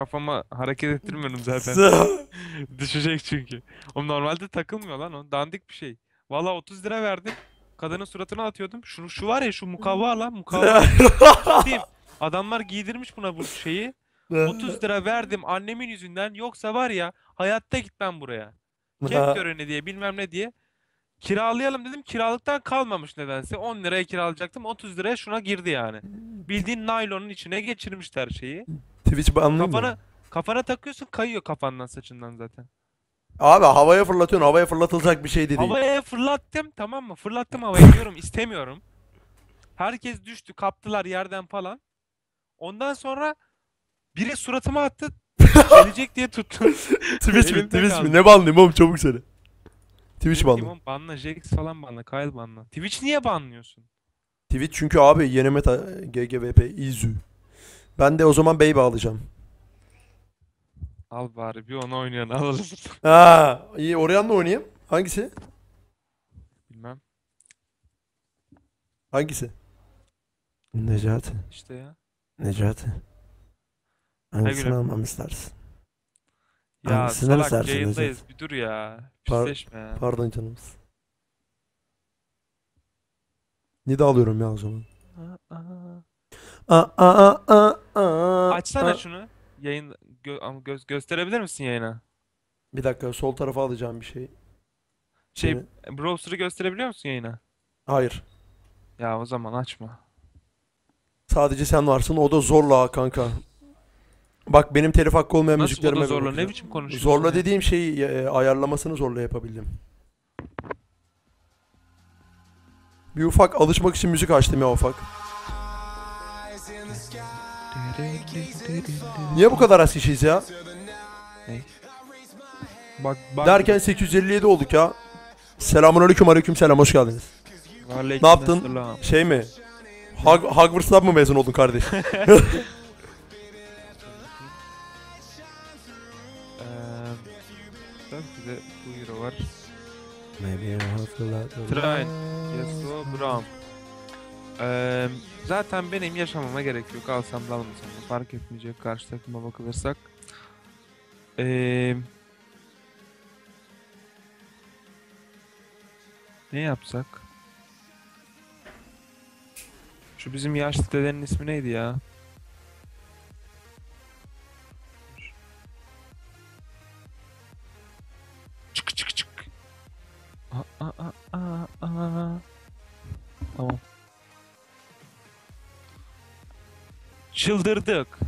Kafama hareket ettirmiyorum zaten. Düşecek çünkü. O normalde takılmıyor lan o. Dandik bir şey. Valla 30 lira verdim. Kadının suratına atıyordum. Şu, şu var ya şu mukavva lan mukavva. Ciddiyim. Adamlar giydirmiş buna bu şeyi. 30 lira verdim annemin yüzünden. Yoksa var ya hayatta gitmem buraya. Kep töreni diye bilmem ne diye. Kiralayalım dedim. Kiralıktan kalmamış nedense. 10 liraya kiralayacaktım. 30 liraya şuna girdi yani. Bildiğin naylonun içine geçirmişler şeyi. Twitch banlıyım Kafana mı? kafana takıyorsun kayıyor kafandan saçından zaten. Abi havaya fırlatıyorsun. Havaya fırlatılacak bir şey de değil. Havaya fırlattım tamam mı? Fırlattım havaya diyorum istemiyorum. Herkes düştü kaptılar yerden falan. Ondan sonra biri suratıma attı. Gelecek diye tuttum. Twitch mi? Elimde Twitch kaldı. mi? Ne banlıyım oğlum çabuk söyle. Twitch ki, banlı. "İmam banla, Jax falan banla, Kyle banla. Twitch niye banlıyorsun? Twitch çünkü abi yeni meta GGVP Izu. Ben de o zaman Baby alacağım. Al bari bir onu oynayan alalım. Ha, iyi Orion'la oynayayım. Hangisi? Bilmem Hangisi? Necati. işte ya. Necati. Hangisini gülüm. almamı istersin? Ya Hangisinden salak istersin yayındayız Necati? bir dur ya. Par- Pisleşme ya. Pardon canımız. Nida alıyorum ya o zaman. Aa, aa. Aa, aa, aa, aa, Açsana aa. şunu. Yayın gö ama göz gösterebilir misin yayına? Bir dakika sol tarafa alacağım bir şey. Şey Seni- browser'ı gösterebiliyor musun yayına? Hayır. Ya o zaman açma. Sadece sen varsın. O da zorla ha kanka. Bak benim telif hakkı olmayan Nasıl müziklerime da zorla? Ne biçim konuşuyorsun Zorla dediğim şeyi e, ayarlamasını zorla yapabildim. Bir ufak alışmak için müzik açtım ya ufak. Niye bu kadar az kişiyiz ya? Bak bak. Derken 857 olduk ya. Selamun aleyküm aleyküm selam hoş geldiniz. Ne yaptın? Şey mi? Hog Hogwarts'tan mı mezun oldun kardeş? Eee tabii ki de bu euro var. Maybe Train. Eee zaten benim yaşamama gerek yok. Alsam da almasam da fark etmeyecek karşı takıma bakılırsak. Eee ne yapsak? Şu bizim yaşlı dedenin ismi neydi ya? Çık çık çık. Aa, aa, aa, aa. Tamam. Çıldırdık.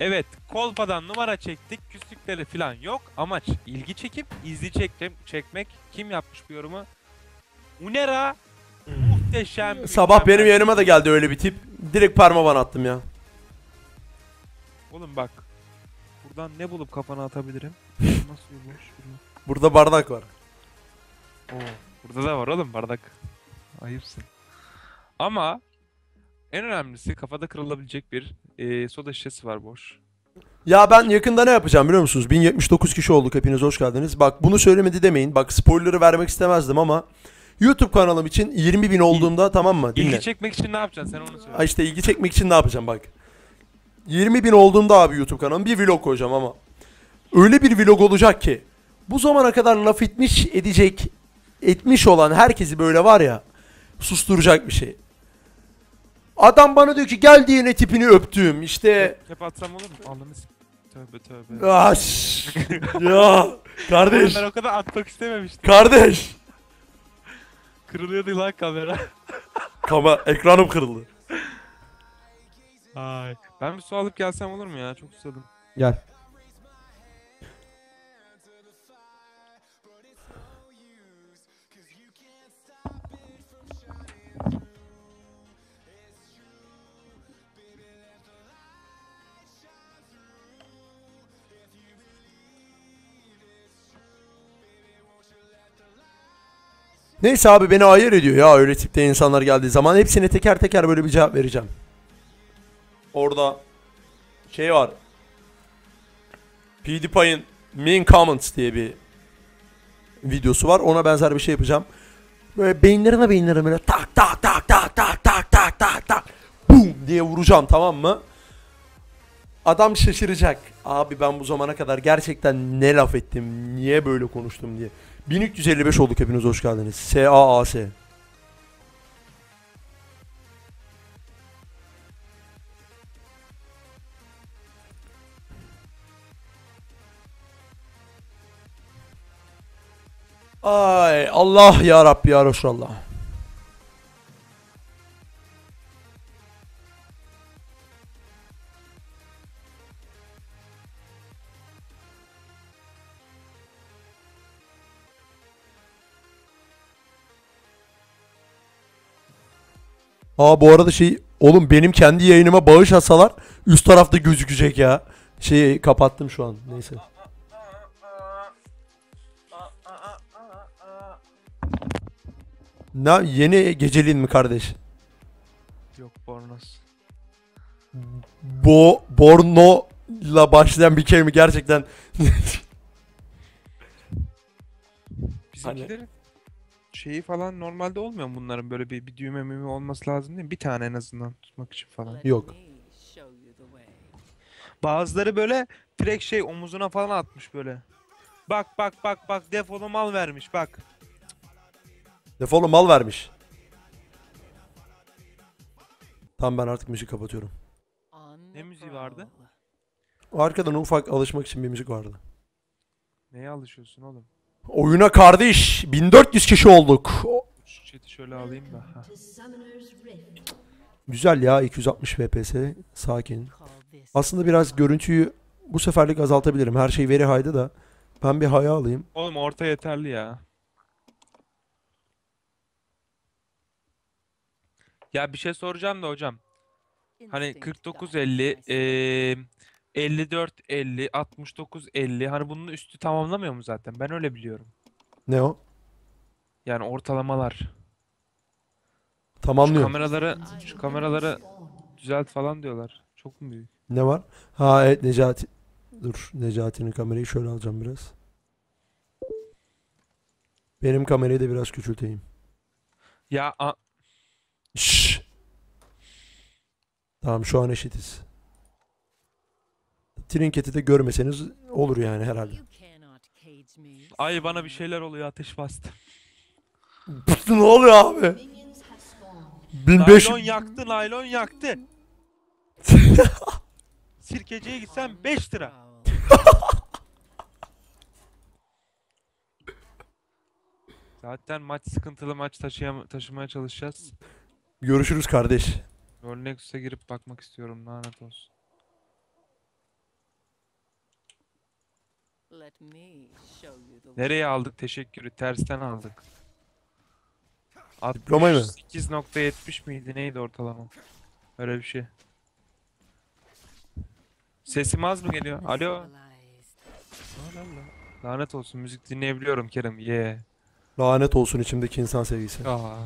Evet, kolpadan numara çektik. Küslükleri falan yok. Amaç ilgi çekip izli çekmek, çekmek. Kim yapmış bu yorumu? Unera muhteşem. Sabah benim yanıma da geldi öyle bir tip. Direkt parmavan attım ya. Oğlum bak. Buradan ne bulup kafana atabilirim? Nasıl boş? Burada bardak var. Oo, burada da var oğlum bardak. Ayıpsın. Ama en önemlisi kafada kırılabilecek bir e, soda şişesi var boş. Ya ben yakında ne yapacağım biliyor musunuz? 1079 kişi olduk hepiniz hoş geldiniz. Bak bunu söylemedi demeyin. Bak spoiler'ı vermek istemezdim ama YouTube kanalım için 20 bin olduğunda tamam mı? Dinle. İlgi çekmek için ne yapacaksın sen onu söyle. Ha işte ilgi çekmek için ne yapacağım bak. 20 bin olduğunda abi YouTube kanalım bir vlog koyacağım ama. Öyle bir vlog olacak ki. Bu zamana kadar laf etmiş edecek etmiş olan herkesi böyle var ya susturacak bir şey. Adam bana diyor ki gel diye ne tipini öptüm işte. Hep atsam olur mu? Ananı s- Tövbe tövbe. Aş. ya kardeş. Ben o kadar atmak istememiştim. Kardeş. Kırılıyordu lan kamera. Kama ekranım kırıldı. Ay. Ben bir su alıp gelsem olur mu ya? Çok susadım. Gel. Neyse abi beni ayır ediyor ya öyle tipte insanlar geldiği zaman. Hepsine teker teker böyle bir cevap vereceğim. Orada şey var. PewDiePie'in Mean Comments diye bir videosu var. Ona benzer bir şey yapacağım. Böyle beyinlerine beyinlerine böyle tak tak tak tak tak tak tak tak tak boom diye vuracağım tamam mı? adam şaşıracak. Abi ben bu zamana kadar gerçekten ne laf ettim, niye böyle konuştum diye. 1355 olduk hepiniz hoş geldiniz. S-A-A-S. Ay Allah ya Rabbi ya Resulallah. Aa bu arada şey oğlum benim kendi yayınıma bağış atsalar üst tarafta gözükecek ya. Şeyi kapattım şu an. Neyse. Ne yeni geceliğin mi kardeş? Yok Bornos. Bo Borno ile başlayan bir kelime gerçekten Bizimkilerin şeyi falan normalde olmuyor mu bunların böyle bir, bir düğme müme olması lazım değil mi? Bir tane en azından tutmak için falan. Yok. Bazıları böyle direkt şey omuzuna falan atmış böyle. Bak bak bak bak defolu mal vermiş bak. defolu mal vermiş. Tamam ben artık müzik kapatıyorum. Ne müziği vardı? Arkadan ufak alışmak için bir müzik vardı. Neye alışıyorsun oğlum? Oyuna kardeş 1400 kişi olduk. Şu chat'i şöyle alayım da. ha. Güzel ya 260 FPS sakin. Aslında biraz görüntüyü bu seferlik azaltabilirim. Her şey veri haydı da ben bir haya alayım. Oğlum orta yeterli ya. Ya bir şey soracağım da hocam. Hani 49 50 eee 54 50 69 50 hani bunun üstü tamamlamıyor mu zaten? Ben öyle biliyorum. Ne o? Yani ortalamalar. Şu Tamamlıyor. kameraları şu kameraları düzelt falan diyorlar. Çok mu büyük? Ne var? Ha evet Necati. Dur Necati'nin kamerayı şöyle alacağım biraz. Benim kamerayı da biraz küçülteyim. Ya a- Şşş. Tamam şu an eşitiz. Trinket'i de görmeseniz olur yani herhalde. ay bana bir şeyler oluyor ateş bastı. ne oluyor abi? 1500 Naylon yaktı, naylon yaktı. Sirkeciye gitsem 5 lira. Zaten maç sıkıntılı maç taşıyam taşımaya çalışacağız. Görüşürüz kardeş. Rollex'e girip bakmak istiyorum lanet olsun. Nereye aldık teşekkürü? Tersten aldık. Diplomayı mı? 68.70 miydi neydi ortalama? Öyle bir şey. Sesim az mı geliyor? Alo. Allah Allah. Lanet olsun müzik dinleyebiliyorum Kerem. Ye. Lanet olsun içimdeki insan sevgisi. Aa.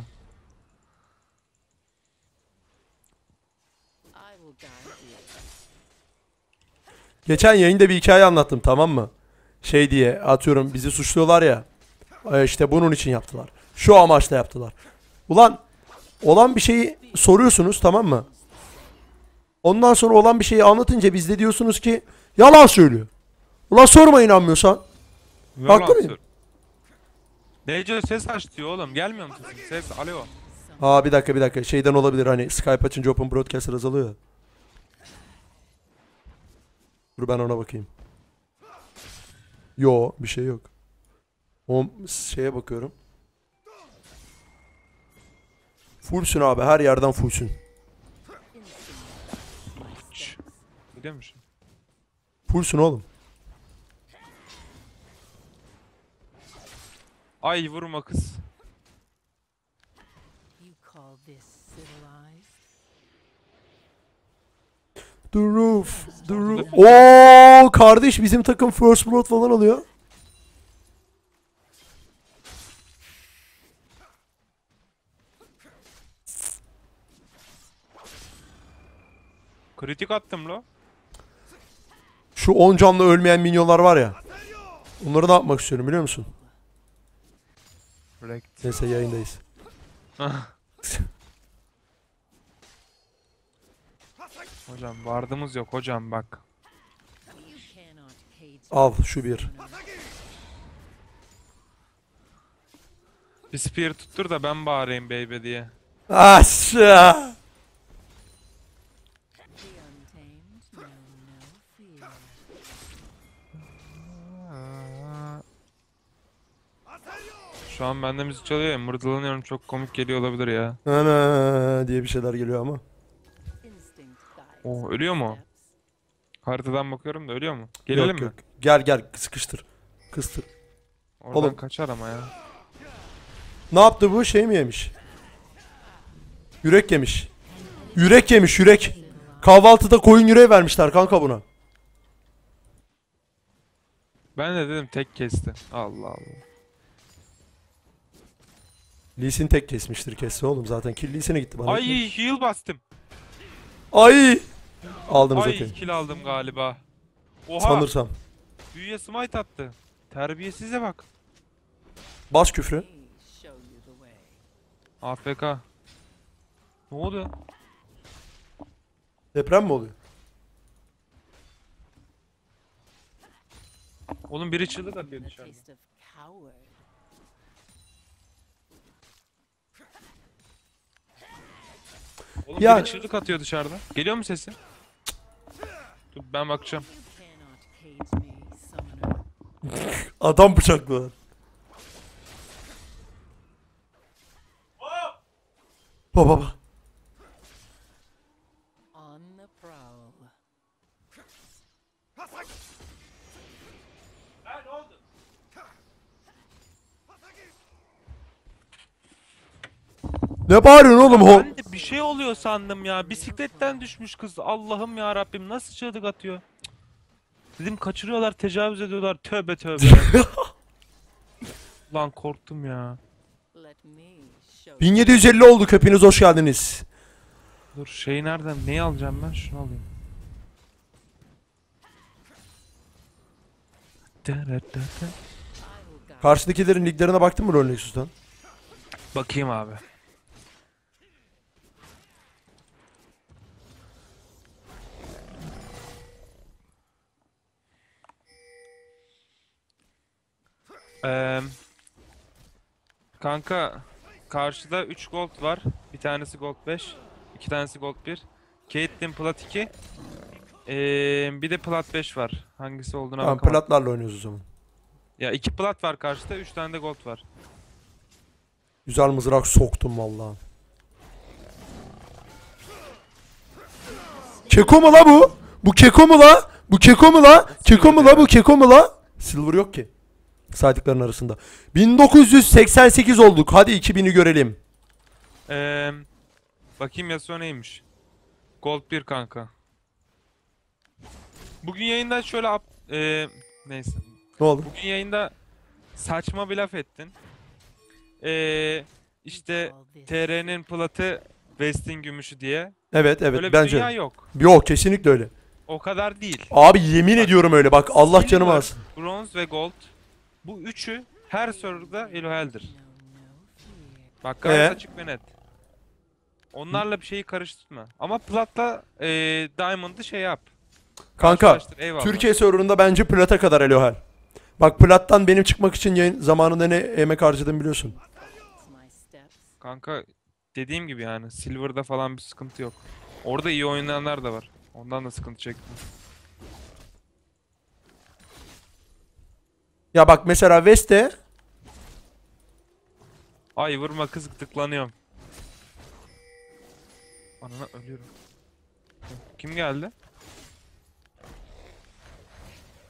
Geçen yayında bir hikaye anlattım tamam mı? Şey diye atıyorum bizi suçluyorlar ya. "E işte bunun için yaptılar. Şu amaçla yaptılar. Ulan olan bir şeyi soruyorsunuz tamam mı? Ondan sonra olan bir şeyi anlatınca biz de diyorsunuz ki yalan söylüyor. Ulan sorma inanmıyorsan. Yalan Haklı mıyım? Neco ses aç diyor oğlum. Gelmiyor mu sesin? Ses alo. Aa bir dakika bir dakika şeyden olabilir hani Skype açınca Open Broadcaster azalıyor. Dur ben ona bakayım. Yo bir şey yok. O şeye bakıyorum. Fullsün abi her yerden fullsün. Biliyor musun? Fullsün oğlum. Ay vurma kız. The roof. The roof. Oo kardeş bizim takım first blood falan alıyor. Kritik attım lo. Şu 10 canlı ölmeyen minyonlar var ya. Onları ne yapmak istiyorum biliyor musun? Neyse yayındayız. Hocam vardığımız yok hocam bak. Al şu bir. Bir spear tuttur da ben bağırayım baby diye. Aşağı. Şu an bende müzik çalıyor ya mırdılanıyorum çok komik geliyor olabilir ya. Ana diye bir şeyler geliyor ama. Oh, ölüyor mu? Haritadan bakıyorum da ölüyor mu? Gelelim yok, mi? Yok. Gel gel sıkıştır. Kıstır. Oradan Oğlum. kaçar ama ya. Ne yaptı bu? Şey mi yemiş? Yürek yemiş. Yürek yemiş yürek. Kahvaltıda koyun yüreği vermişler kanka buna. Ben de dedim tek kesti. Allah Allah. Lee Sin tek kesmiştir kesse oğlum zaten. Kill Lee Sin'e gitti bana. Ay heal bastım. Ay. Aldınız Ay okey. kill aldım galiba. Oha Sanırsam. büyüye smite attı. Terbiyesize bak. Bas küfrü. AFK. Ne oldu? Deprem mi oluyor? Oğlum biri çığlık atıyor dışarıda. Oğlum Ya- biri çığlık atıyor dışarıda. Geliyor mu sesi? Dur ben bakacağım. Adam bıçaklıyorlar. Baba baba. Ne bağırıyorsun oğlum bir şey oluyor sandım ya. Bisikletten düşmüş kız. Allah'ım ya Rabbim nasıl çığlık atıyor? Dedim kaçırıyorlar, tecavüz ediyorlar. Tövbe tövbe. Lan korktum ya. Let me show 1750 oldu hepiniz hoş geldiniz. Dur şey nereden? Neyi alacağım ben? Şunu alayım. Karşıdakilerin liglerine baktın mı LoL Nexus'tan? Bakayım abi. Eee kanka karşıda 3 gold var. Bir tanesi gold 5, iki tanesi gold 1. Caitlyn plat 2. Eee bir de plat 5 var. Hangisi olduğuna Tamam bakamam. platlarla oynuyoruz o zaman. Ya iki plat var karşıda, 3 tane de gold var. Güzel mızrak soktum vallahi. Keko mu la bu? Bu keko mu la? Bu keko mu la? Keko mu la bu keko mu la? Silver yok ki. Saydıkların arasında. 1988 olduk. Hadi 2000'i görelim. Eee bakayım Yasuo neymiş? Gold 1 kanka. Bugün yayında şöyle ap- eee, neyse. Ne oldu? Bugün yayında saçma bir laf ettin. Eee işte. TR'nin platı West'in gümüşü diye. Evet evet Öyle bir bence. dünya yok. Yok kesinlikle öyle. O kadar değil. Abi yemin ediyorum öyle. Bak Allah canımı alsın. Bronze ve Gold. Bu üçü her serverda Elohel'dir. Bak gayet Ee? açık ve net. Onlarla bir şeyi karıştırma. Ama Plat'la eee Diamond'ı şey yap. Kanka Karşılaştır, eyvallah. Türkiye serverında bence plata kadar Elohel. Bak plattan benim çıkmak için yayın zamanında ne emek harcadım biliyorsun. Kanka dediğim gibi yani Silver'da falan bir sıkıntı yok. Orada iyi oynayanlar da var. Ondan da sıkıntı çektim. Ya bak mesela West'te Ay vurma kız tıklanıyorum. Anana ölüyorum. Kim geldi?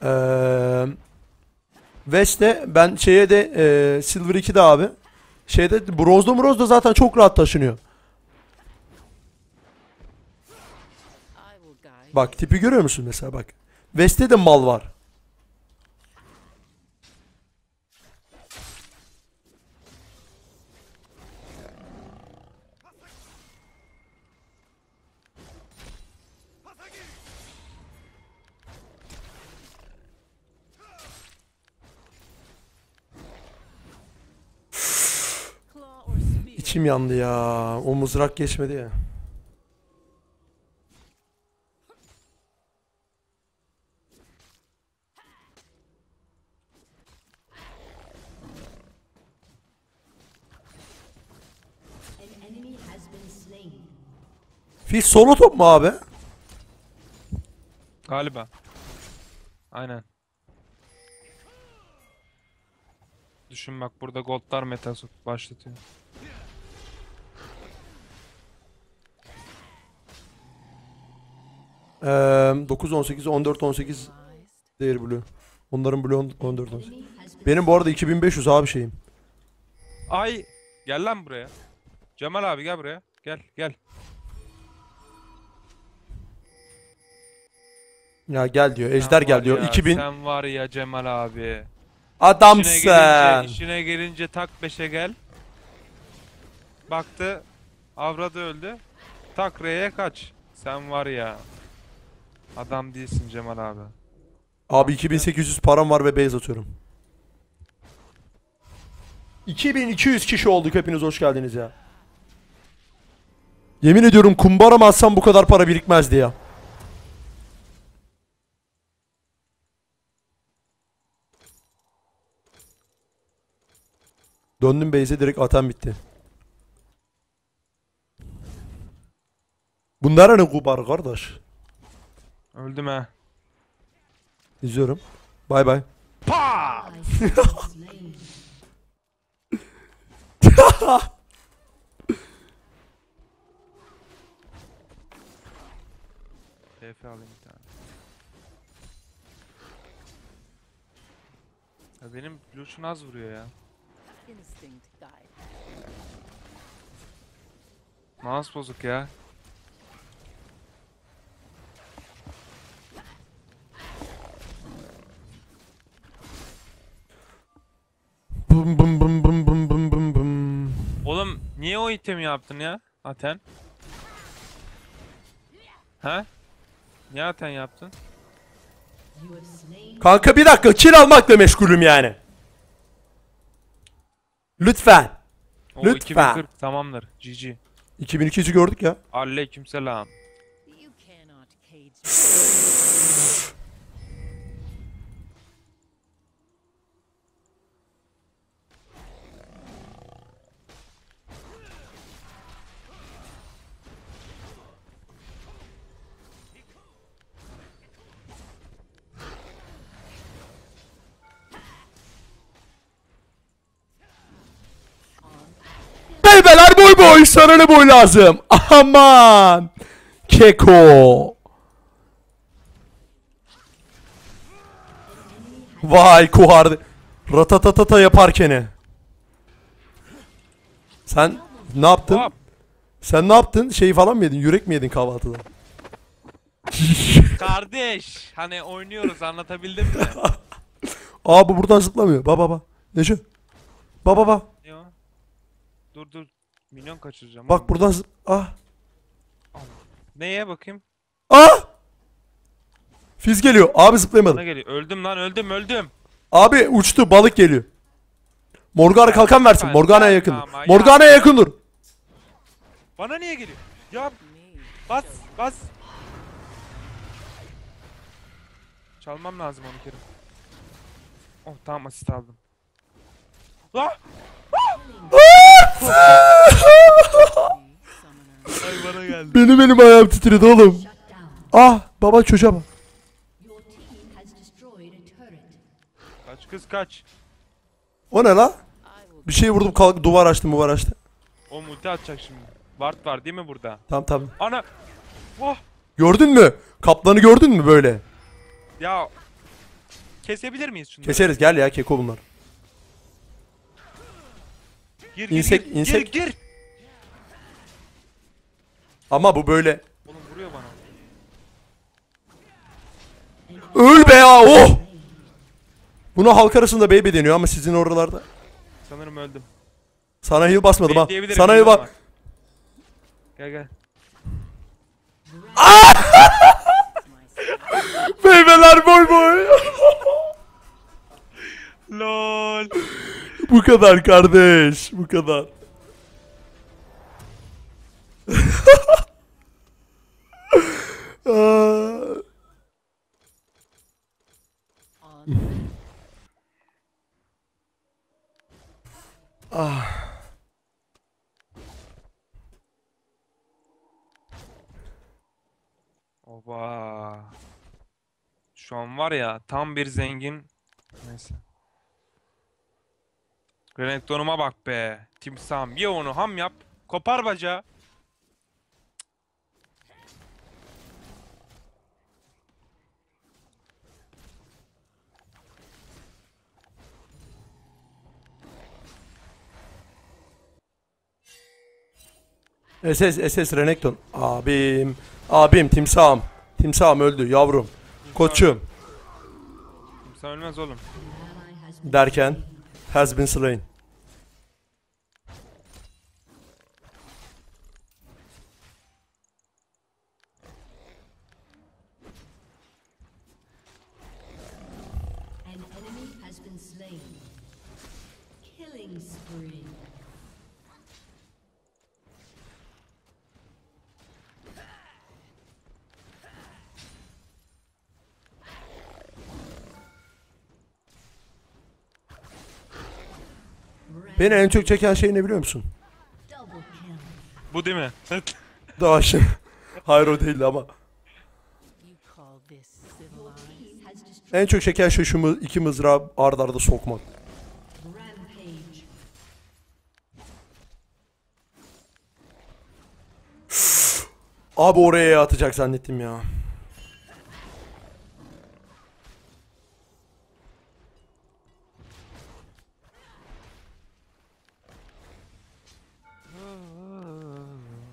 eee West'te ben şeye de eee, Silver 2'de abi şeyde bronzda bronzda zaten çok rahat taşınıyor. Bak tipi görüyor musun mesela bak. West'te de mal var. içim yandı ya. O mızrak geçmedi ya. Fil solo top mu abi? Galiba. Aynen. Düşün bak burada goldlar metasu başlatıyor. Ee, 9 18 14 18 Realized. değeri blue. Onların blue on- 14 18. Benim bu arada 2500 abi şeyim. Ay gel lan buraya. Cemal abi gel buraya. Gel gel. Ya gel diyor. Ejder gel diyor. ya, 2000 Sen var ya Cemal abi. İşine adamsın. gelince, işine gelince tak 5'e gel. Baktı. Avradı öldü. Tak R'ye kaç. Sen var ya. Adam değilsin Cemal abi. Abi 2800 param var ve base atıyorum. 2200 kişi olduk hepiniz hoş geldiniz ya. Yemin ediyorum kumbara mı atsam bu kadar para birikmezdi ya. Döndüm base'e direkt atam bitti. Bunlar ne kubar kardeş? Öldüm he. İzliyorum. Bay bay. Pa! TF alayım bir tane. Ya benim Lucian az vuruyor ya. Mouse bozuk ya. Bum bum bum bum bum bum bum bum. Oğlum niye o itemi yaptın ya? Aten. He? Niye Aten yaptın? Kanka bir dakika kill almakla meşgulüm yani. Lütfen. O Lütfen. 2040 tamamdır. GG. 2002'ci gördük ya. Aleykümselam. Sana ne boy lazım. Aman. Keko. Vay kuhardı. Ratatatata yaparken. Sen ne yaptın? Sen ne yaptın? Şey falan mı yedin? Yürek mi yedin kahvaltıda? Kardeş. Hani oynuyoruz anlatabildim mi? Aa bu buradan zıplamıyor. Ba ba ba. Neco. Ba ba ba. Ne o? Dur dur. Milyon kaçıracağım. Bak buradan. Ah. Neye bakayım? Ah! Fiz geliyor. Abi zıplayamadım. Bana geliyor. Öldüm lan öldüm öldüm. Abi uçtu balık geliyor. Morgana kalkan versin. Morgana'ya yakın. dur. ama ya. Morgana'ya yakın dur. Bana niye geliyor? Ya bas bas. Çalmam lazım onu Kerim. Oh tamam asist aldım. Ah! Benim elim ayağım titredi oğlum. Ah baba çocuğa bak. Kaç kız kaç. O ne la? Bir şey vurdum kalk duvar açtım duvar açtı. O multi atacak şimdi. Ward var değil mi burada? Tamam tamam. Ana. Oh. Gördün mü? Kaplanı gördün mü böyle? Ya. Kesebilir miyiz şunları? Keseriz gel ya keko bunlar. Gir gir İnsek- gir. insek- Gir gir. Ama bu böyle. Oğlum vuruyor bana. Öl be ya oh! Buna halk arasında baby deniyor ama sizin oralarda. Sanırım öldüm. Sana heal basmadım ha. Bekleyebilirim, Sana heal bilmiyorum bak. Gel gel. Beybeler boy boy. LOL. bu kadar kardeş. Bu kadar. ah. Oba. Şu an var ya tam bir zengin. Neyse. Renektonuma bak be. Timsahım ye onu ham yap. Kopar bacağı. SS SS Renekton. Abim. Abim timsahım. Timsahım öldü yavrum. Koçum Timsah ölmez oğlum. Derken has been slain. Beni en çok çeken şey ne biliyor musun? Bu değil mi? Daha şimdi. Hayır o değildi ama. En çok çeken şey şu mı, iki mızrağı ard arda sokmak. Abi oraya atacak zannettim ya.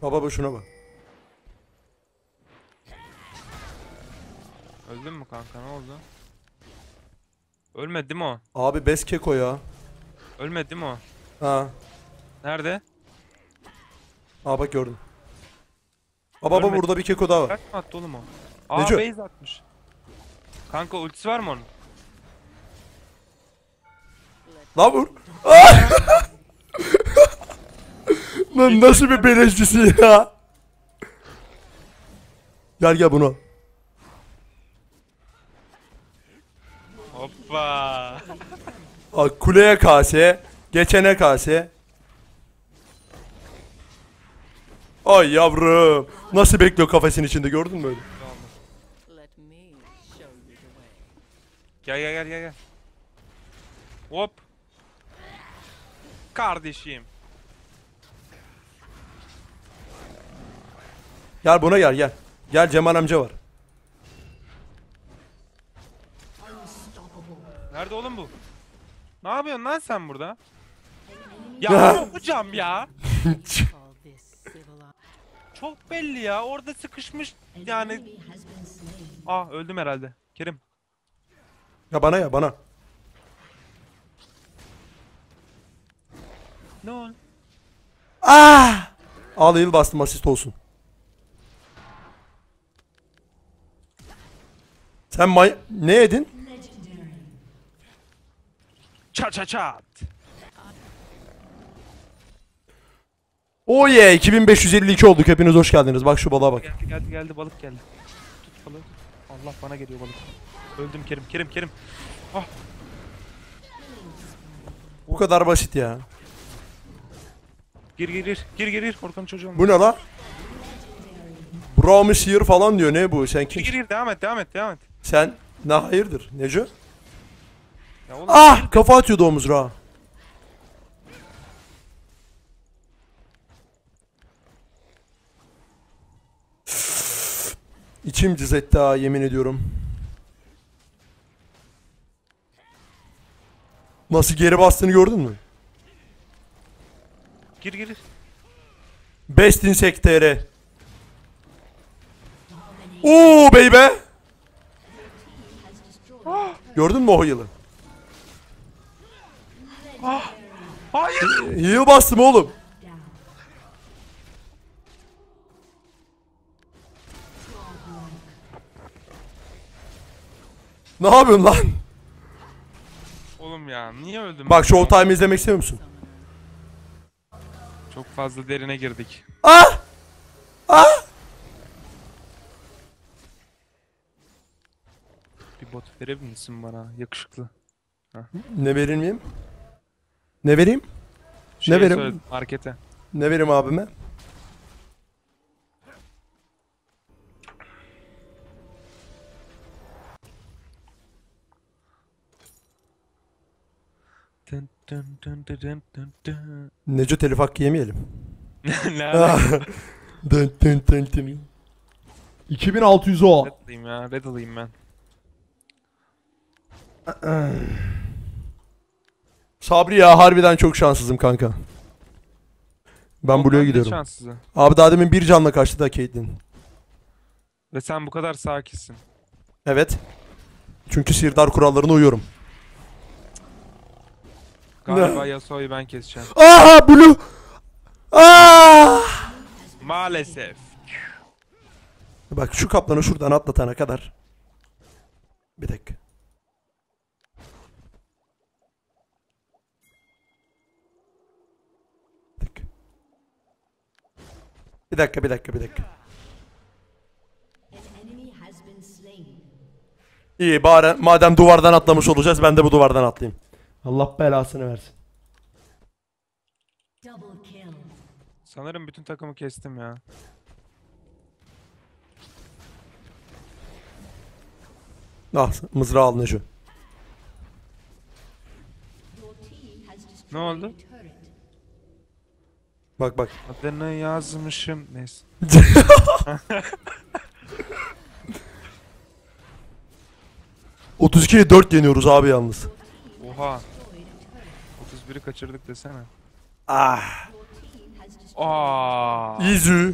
Baba bu şuna bak. Öldün mü kanka ne oldu? Ölmedi mi o? Abi bes keko ya. Ölmedi mi o? Ha. Nerede? Ha bak gördüm. Aa baba Ölmedi. burada bir keko daha var. Kaç mı attı oğlum o? Aa Neco. base atmış. Kanka ultisi var mı onun? Lan vur. Lan nasıl bir beleşçisi ya? Gel gel bunu. Hoppa. Aa, kuleye kase. Geçene kase. Ay yavrum. Nasıl bekliyor kafesin içinde gördün mü öyle? Gel gel gel gel gel. Hop. Kardeşim. Gel buna gel gel. Gel Cemal amca var. Nerede oğlum bu? Ne yapıyorsun lan sen burada? Ya hocam ya. Çok belli ya. Orada sıkışmış. An Yani ah öldüm herhalde. Kerim. Ya bana ya bana. Ne oldu? Ah! Al yıl bastım asist olsun. Sen may... Ne yedin? Legendary. Ça ça çat. Oh yeah 2552 olduk hepiniz hoş geldiniz. Bak şu balığa bak. Geldi geldi geldi balık geldi. Tut balığı. Allah bana geliyor balık. Öldüm Kerim Kerim Kerim. Bu kadar basit ya. Gir gir gir. Gir gir gir. Korkan çocuğum. Bu ne la? Bro Monsieur falan diyor ne bu? Sen Gir gir kim? gir. Devam et devam et devam et. Sen ne hayırdır? Neco? Ya oğlum Ah! Kafa atıyordu o mızrağa. İçim cız etti ha yemin ediyorum. Nasıl geri bastığını gördün mü? gir gir. gir. Best Insect TR. Oo baby. Gördün mü o yılı? Hayır. Heal bastım oğlum. Ne yapıyorsun lan? Oğlum ya niye öldüm? Bak Showtime izlemek istiyor musun? Çok fazla derine girdik. Ah! Ah! bot verebilir misin bana yakışıklı? Ne verir miyim? Ne vereyim? Şeyi ne verim? Söyledim, markete. Ne verim abime? Dın dın hakkı yemeyelim. ne alaka? dın dın 2600 o. Red alayım ya, red alayım ben. Sabri ya harbiden çok şanssızım kanka. Ben buraya gidiyorum. şanssızı. Abi daha demin bir canla kaçtı da Caitlyn. Ve sen bu kadar sakinsin. Evet. Çünkü sirdar kurallarına uyuyorum. Galiba Yasuo'yu ben keseceğim. Aha Blue. Aa! Maalesef. Bak şu kaplanı şuradan atlatana kadar. Bir dakika. Bir dakika. Bir dakika, bir dakika, bir dakika. İyi bari madem duvardan atlamış olacağız ben de bu duvardan atlayayım. Allah belasını versin. Sanırım bütün takımı kestim ya. Ah mızrağı al destroyed Ne oldu? Bak bak. Adını yazmışım. Neyse. ...32'ye 4 yeniyoruz abi yalnız. Oha. 31'i kaçırdık desene. Ah. Aa. Easy.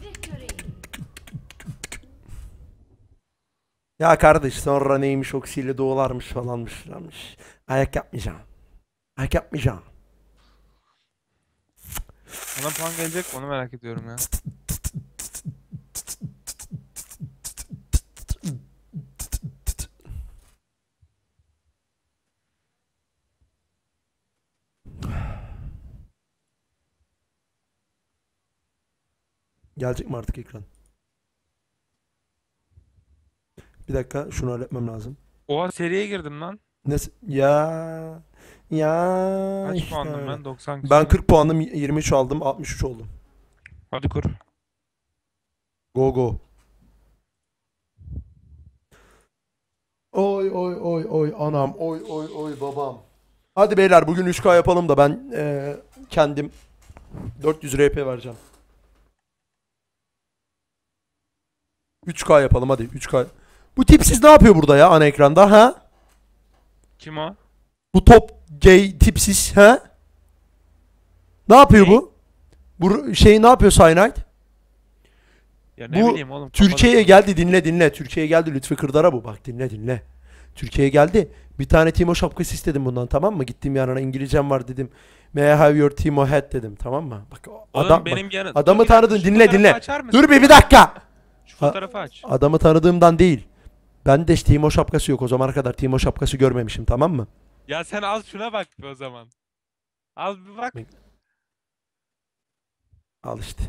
Victory. Ya kardeş sonra neymiş oksiyle doğularmış falanmış falanmış. Ayak yapmayacağım. Ayak yapmayacağım. Bana puan gelecek mi? onu merak ediyorum ya. Gelecek mi artık ekran? Bir dakika şunu halletmem lazım. Oha seriye girdim lan. Ne? Ya. Ya. Kaç işte puandım ben? 90 küsur. Ben 40 puanım 23 aldım 63 oldum. Hadi kur. Go go. Oy oy oy oy anam oy oy oy babam. Hadi beyler bugün 3K yapalım da ben eee, kendim 400 RP vereceğim. 3K yapalım hadi 3K. Bu tipsiz ne yapıyor burada ya ana ekranda ha? Kim o? Bu top gay tipsiz ha? Ne yapıyor Ne? bu? Bu şey ne yapıyor Cyanide? Ya ne Bu bileyim oğlum. Türkiye'ye geldi dinle dinle. Türkiye'ye geldi Lütfü Kırdar'a bu. Bak dinle dinle. Türkiye'ye geldi. Bir tane Timo şapkası istedim bundan tamam mı? Gittim yanına İngilizcem var dedim. May I have your Timo hat dedim tamam mı? Bak Oğlum adam bak, benim yanı- adamı Dur tanıdın, dinle, dinle. Dur bir bir dakika. Şu fotoğrafı aç. Adamı tanıdığımdan değil. Ben de işte Timo şapkası yok o zamana kadar Timo şapkası görmemişim tamam mı? Ya sen al şuna bak bir o zaman. Al bir bak. Al işte.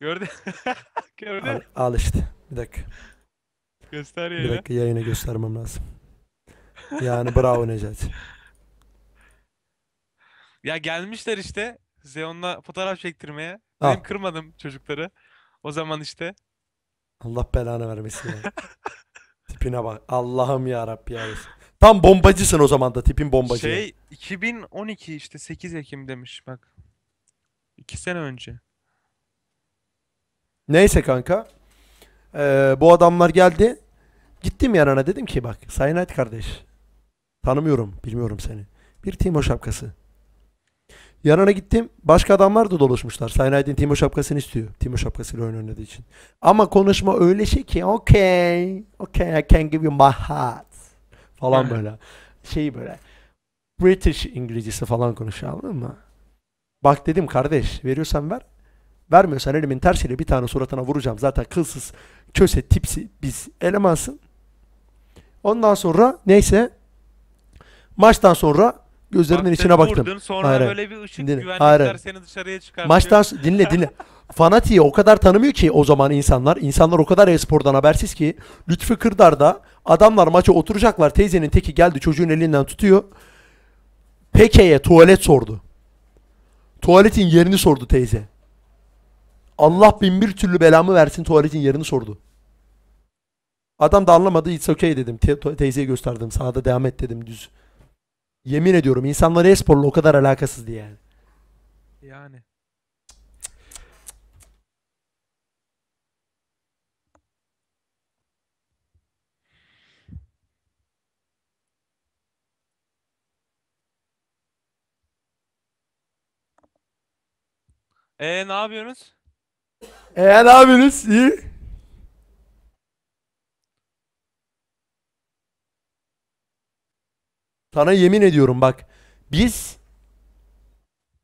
Gördün. Gördün. Al, al işte. Bir dakika. Göster Bir yayına. dakika yayına göstermem lazım. Yani bravo Necati. Ya gelmişler işte. Zeon'la fotoğraf çektirmeye. Al. Benim kırmadım çocukları. O zaman işte. Allah belanı vermesin ya. Tipine bak. Allah'ım ya Rabbi ya. Tam bombacısın o zaman da tipin bombacı. Şey 2012 işte 8 Ekim demiş bak. 2 sene önce. Neyse kanka. Ee, bu adamlar geldi. Gittim yanına dedim ki bak Sayınat kardeş. Tanımıyorum. Bilmiyorum seni. Bir Timo şapkası. Yanına gittim. Başka adamlar da doluşmuşlar. Sayınat'ın Timo şapkasını istiyor. Timo şapkasıyla oyun oynadığı için. Ama konuşma öyle şey ki okay. Okay I can give you my heart. Falan böyle. Şey böyle. British İngilizcesi falan konuşuyor anladın mı? Bak dedim kardeş veriyorsan ver. Vermiyorsan elimin tersiyle bir tane suratına vuracağım. Zaten kılsız, köse, tipsi biz elemansın. Ondan sonra neyse maçtan sonra gözlerinin Bak içine baktım. vurdun, sonra Hayır, böyle bir ışık Dinle, güvenlikler hayır. seni dışarıya çıkartıyor. Maçtan dinle dinle. Fanatiği o kadar tanımıyor ki o zaman insanlar. İnsanlar o kadar e-spordan habersiz ki Lütfü Kırdar'da adamlar maça oturacaklar. Teyzenin teki geldi çocuğun elinden tutuyor. Peke'ye tuvalet sordu. Tuvaletin yerini sordu teyze. Allah bin bir türlü belamı versin tuvaletin yerini sordu. Adam da anlamadı. It's okay dedim. Te- te- teyzeye gösterdim. Sağda devam et dedim düz. Yemin ediyorum insanlar e-sporla o kadar alakasız diye yani. Yani. E ne yapıyorsunuz? E ne yapıyorsunuz? İyi. Sana yemin ediyorum bak. Biz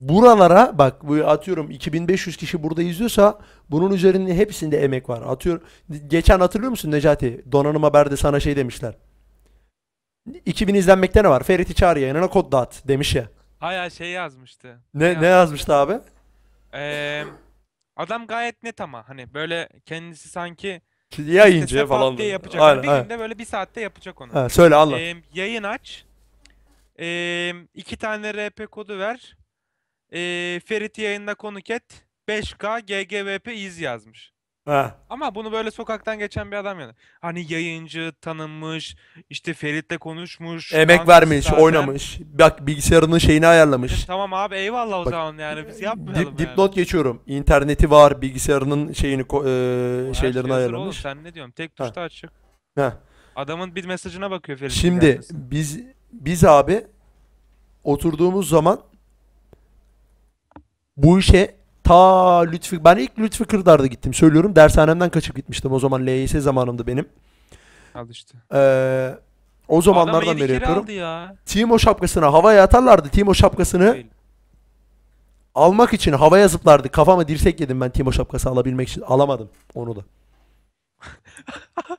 buralara bak bu atıyorum 2500 kişi burada izliyorsa bunun üzerinde hepsinde emek var. Atıyorum geçen hatırlıyor musun Necati? Donanım Haber'de sana şey demişler. 2000 izlenmekte ne var? Ferit'i çağır yayınına kod dağıt demiş ya. Haya şey yazmıştı. Ne ne yazmıştı abi? Eee adam gayet net ama hani böyle kendisi sanki Yayıncı istese falan. diye yapacak. Aynen, Hani bir aynen. günde böyle bir saatte yapacak onu. Ha, söyle anlat. Eee, yayın aç. Eee iki tane RP kodu ver. Eee Ferit yayında konuk et. 5K GGVP iz yazmış. Ha. Ama bunu böyle sokaktan geçen bir adam yani. Hani yayıncı, tanınmış, işte Ferit'le konuşmuş, Emek kankası vermiş, zaten. oynamış. Bak bilgisayarının şeyini ayarlamış. E, Tamam abi eyvallah o Bak, zaman yani biz Dip, yapmayalım yani. dipnot geçiyorum. İnterneti var, bilgisayarının şeyini ko- Her eee, şey şeylerini hazır oğlum, ayarlamış. sen ne diyorsun? Tek Ha. tuşta açık. Heh. Adamın bir mesajına bakıyor Ferit'in Şimdi biz biz abi oturduğumuz zaman bu işe ta Lütfi ben ilk Lütfi Kırdar'da gittim söylüyorum. Dershanemden kaçıp gitmiştim. O zaman LYS zamanımdı benim. Al işte. Eee, o zamanlardan beri yapıyorum. ya. Timo şapkasını havaya atarlardı. Timo şapkasını Değil. almak için havaya zıplardı. Kafama dirsek yedim ben Timo şapkası alabilmek için. Alamadım onu da.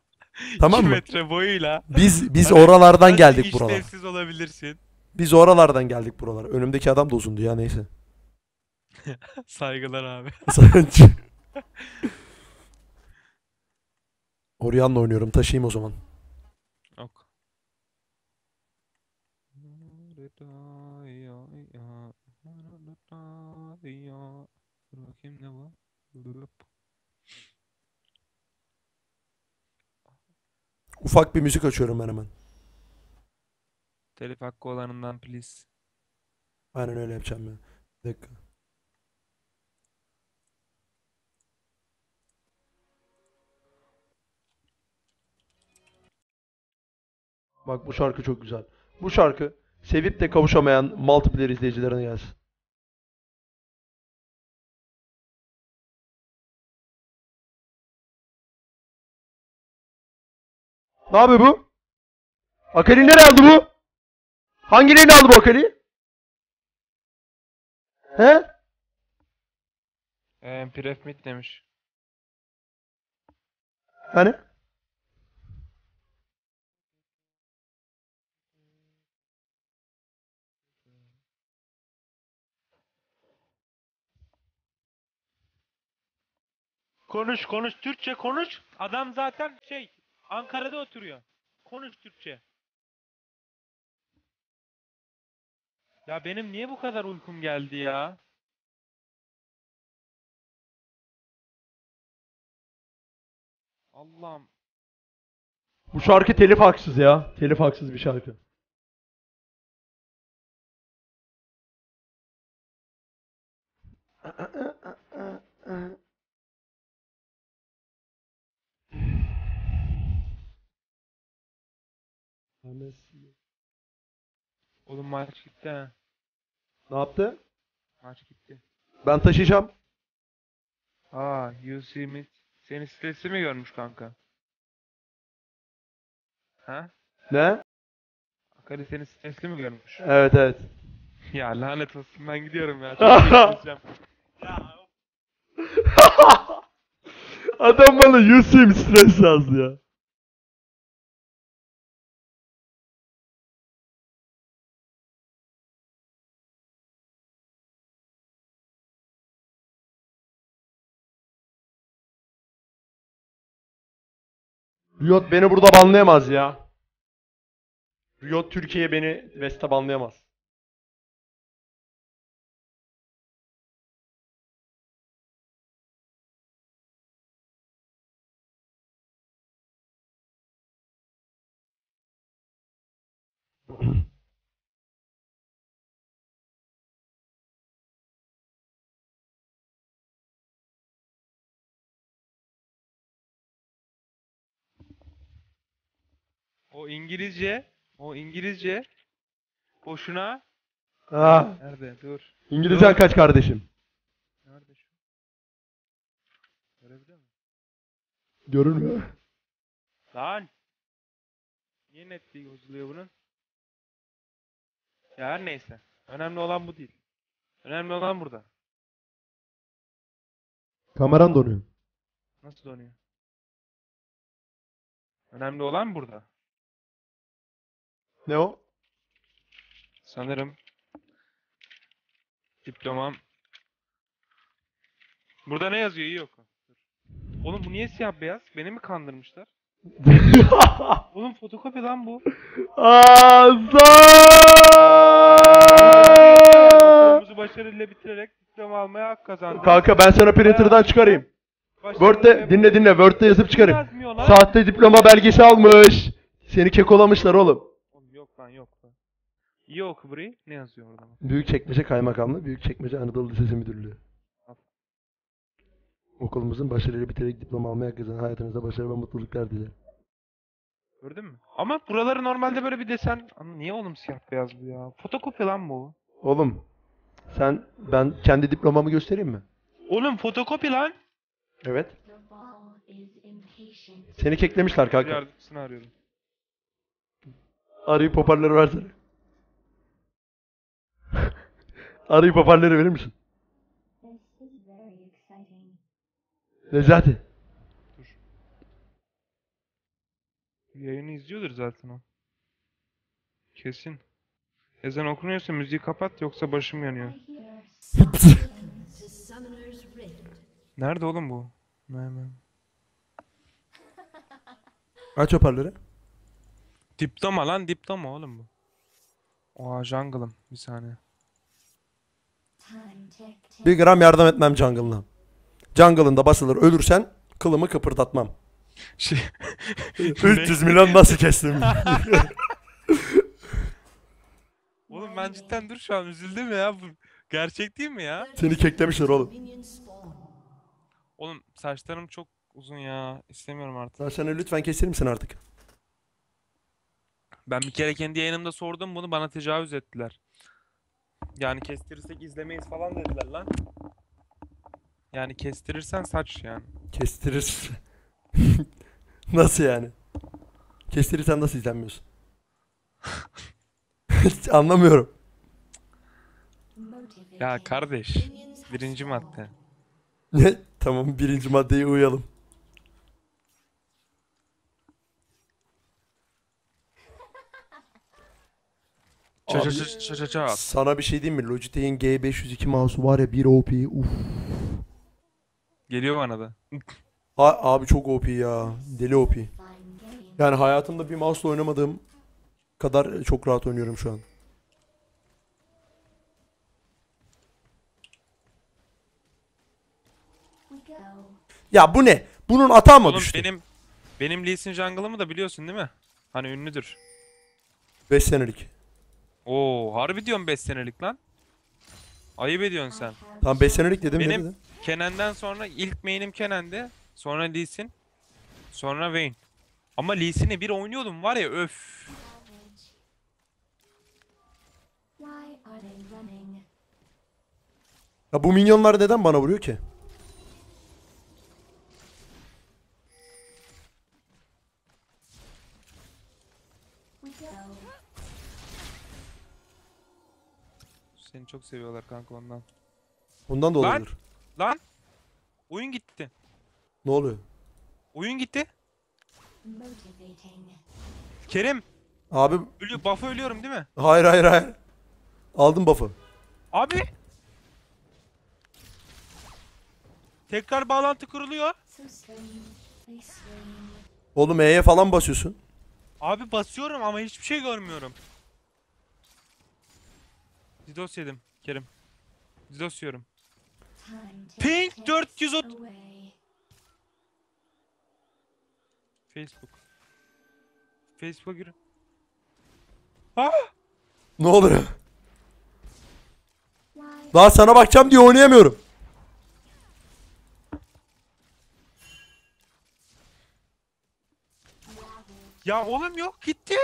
Tamam mı? metre boyuyla. Biz biz oralardan geldik buralara. olabilirsin. Biz oralardan geldik buralara. Önümdeki adam da uzundu ya neyse. Saygılar abi. Orianna oynuyorum. Taşıyayım o zaman. Ok. Dur bakayım ne bu? Ufak bir müzik açıyorum ben hemen. Telif hakkı olanından please. Aynen öyle yapacağım ben. Bir dakika. Bak bu şarkı çok güzel. Bu şarkı sevip de kavuşamayan multiplayer izleyicilerine gelsin. Ne yapıyor bu? Akali nereye aldı bu? Hangi lane aldı bu Akali? He? Eee Pref Mid demiş. Hani? Konuş konuş Türkçe konuş. Adam zaten şey Ankara'da oturuyor. Konuş Türkçe. Ya benim niye bu kadar uykum geldi ya? Allah'ım. Bu şarkı telif haksız ya. Telif haksız bir şarkı. Oğlum maç gitti ha. Ne yaptı? Maç gitti. Ben taşıyacağım. Aa, UC Mid. Seni stresli mi görmüş kanka? Ha? Ne? Akari seni stresli mi görmüş? Evet evet. Ya lanet olsun ben gidiyorum ya. Çok. Adam bana Yusim stres yazdı ya. Riot beni burada banlayamaz ya. Riot Türkiye beni Vesta banlayamaz. O İngilizce, o İngilizce boşuna Ah, nerede? Dur. İngilizcen kaç kardeşim? Nerede şu? Görebiliyor musun? Görünmüyor. Lan. Niye netliği bozuluyor bunun? Ya her neyse. Önemli olan bu değil. Önemli olan burada. Kameran donuyor. Nasıl donuyor? Önemli olan burada. Ne o? Sanırım diplomam Burada ne yazıyor? İyi oku. Dur. Oğlum bu niye siyah beyaz? Beni mi kandırmışlar? Oğlum fotokopi lan bu. Azar! Okulumuzu başarıyla bitirerek diploma almaya hak kazandım. Kanka ben sana printer'dan çıkarayım. Word'de dinle dinle Word'de yazıp çıkarayım. Yazmıyor lan. Sahte diploma belgesi almış. Seni kekolamışlar oğlum. Oğlum yok lan yok lan. İyi oku burayı. Ne yazıyor orada? bak. Büyükçekmece Kaymakamlığı, Büyükçekmece Anadolu Lisesi Müdürlüğü. Okulumuzun başarıyla bitirerek diploma almaya kazanan hayatınızda başarı ve mutluluklar dilerim. Gördün mü? Ama buraları normalde böyle bir desen. Ama niye oğlum siyah beyaz bu ya? Fotokopi lan bu. Oğlum sen ben kendi diplomamı göstereyim mi? Oğlum fotokopi lan. Evet. The ball is impatient. Seni keklemişler kanka. Yardımcısını arıyorum. Arayıp hoparlörü versene. Arayıp hoparlörü verir misin? Necati. Yayını izliyordur zaten o. Kesin. Ezan okunuyorsa müziği kapat yoksa başım yanıyor. Nerede oğlum bu? Hemen. Aç hoparlörü. Diploma lan diploma oğlum bu. Oha jungle'ım. Bir saniye. Bir gram yardım etmem jungle'ına. Jungle'ında basılır ölürsen kılımı kıpırdatmam. Şey... 300 milyon nasıl kestim? Oğlum ben cidden dur şu an üzüldüm ya. Bu gerçek değil mi ya? Seni keklemişler oğlum. Oğlum saçlarım çok uzun ya. İstemiyorum artık. Sana lütfen keser misin artık? Ben bir kere kendi yayınımda sordum bunu bana tecavüz ettiler. Yani kestirirsek izlemeyiz falan dediler lan. Yani kestirirsen saç yani. Kestirir. nasıl yani? Kestirirsen nasıl izlenmiyorsun? Anlamıyorum. Ya kardeş. Birinci madde. Ne? Tamam birinci maddeye uyalım. Ça ça Abi- ça ça ça ça. Sana bir şey diyeyim mi? Logitech'in G502 mouse'u var ya 1 OP. Uf. Geliyor bana da. A- abi çok OP ya. Deli OP. Yani hayatımda bir mouse'la oynamadığım kadar çok rahat oynuyorum şu an. Ya bu ne? Bunun atağı mı Oğlum düştü? benim benim Lee Sin jungle'ımı da biliyorsun değil mi? Hani ünlüdür. 5 senelik. Oo harbi diyorum 5 senelik lan. Ayıp ediyorsun sen. Tamam 5 senelik dedim ne Benim- dedim? Kenan'dan sonra ilk main'im Kenan'dı. Sonra Lee Sin. Sonra Vayne. Ama Lee Sin'i bir oynuyordum var ya öf. Ya bu minyonlar neden bana vuruyor ki? Çok seviyorlar kanka ondan. Ondan da Lan! olabilir. Lan! Oyun gitti. Ne oluyor? Oyun gitti. Kerim. Abi Ölüyor. Buff'a ölüyorum değil mi? hayır hayır hayır. Aldım buff'ı. Abi. Tekrar bağlantı kuruluyor. Oğlum E'ye falan basıyorsun. Abi basıyorum ama hiçbir şey görmüyorum. Didos yedim Kerim. Didos yiyorum. Pink ticks 430 away. Facebook. Facebook'a gir. Ah! Ne olur. Daha sana bakacağım diye oynayamıyorum. Ya oğlum yok gitti.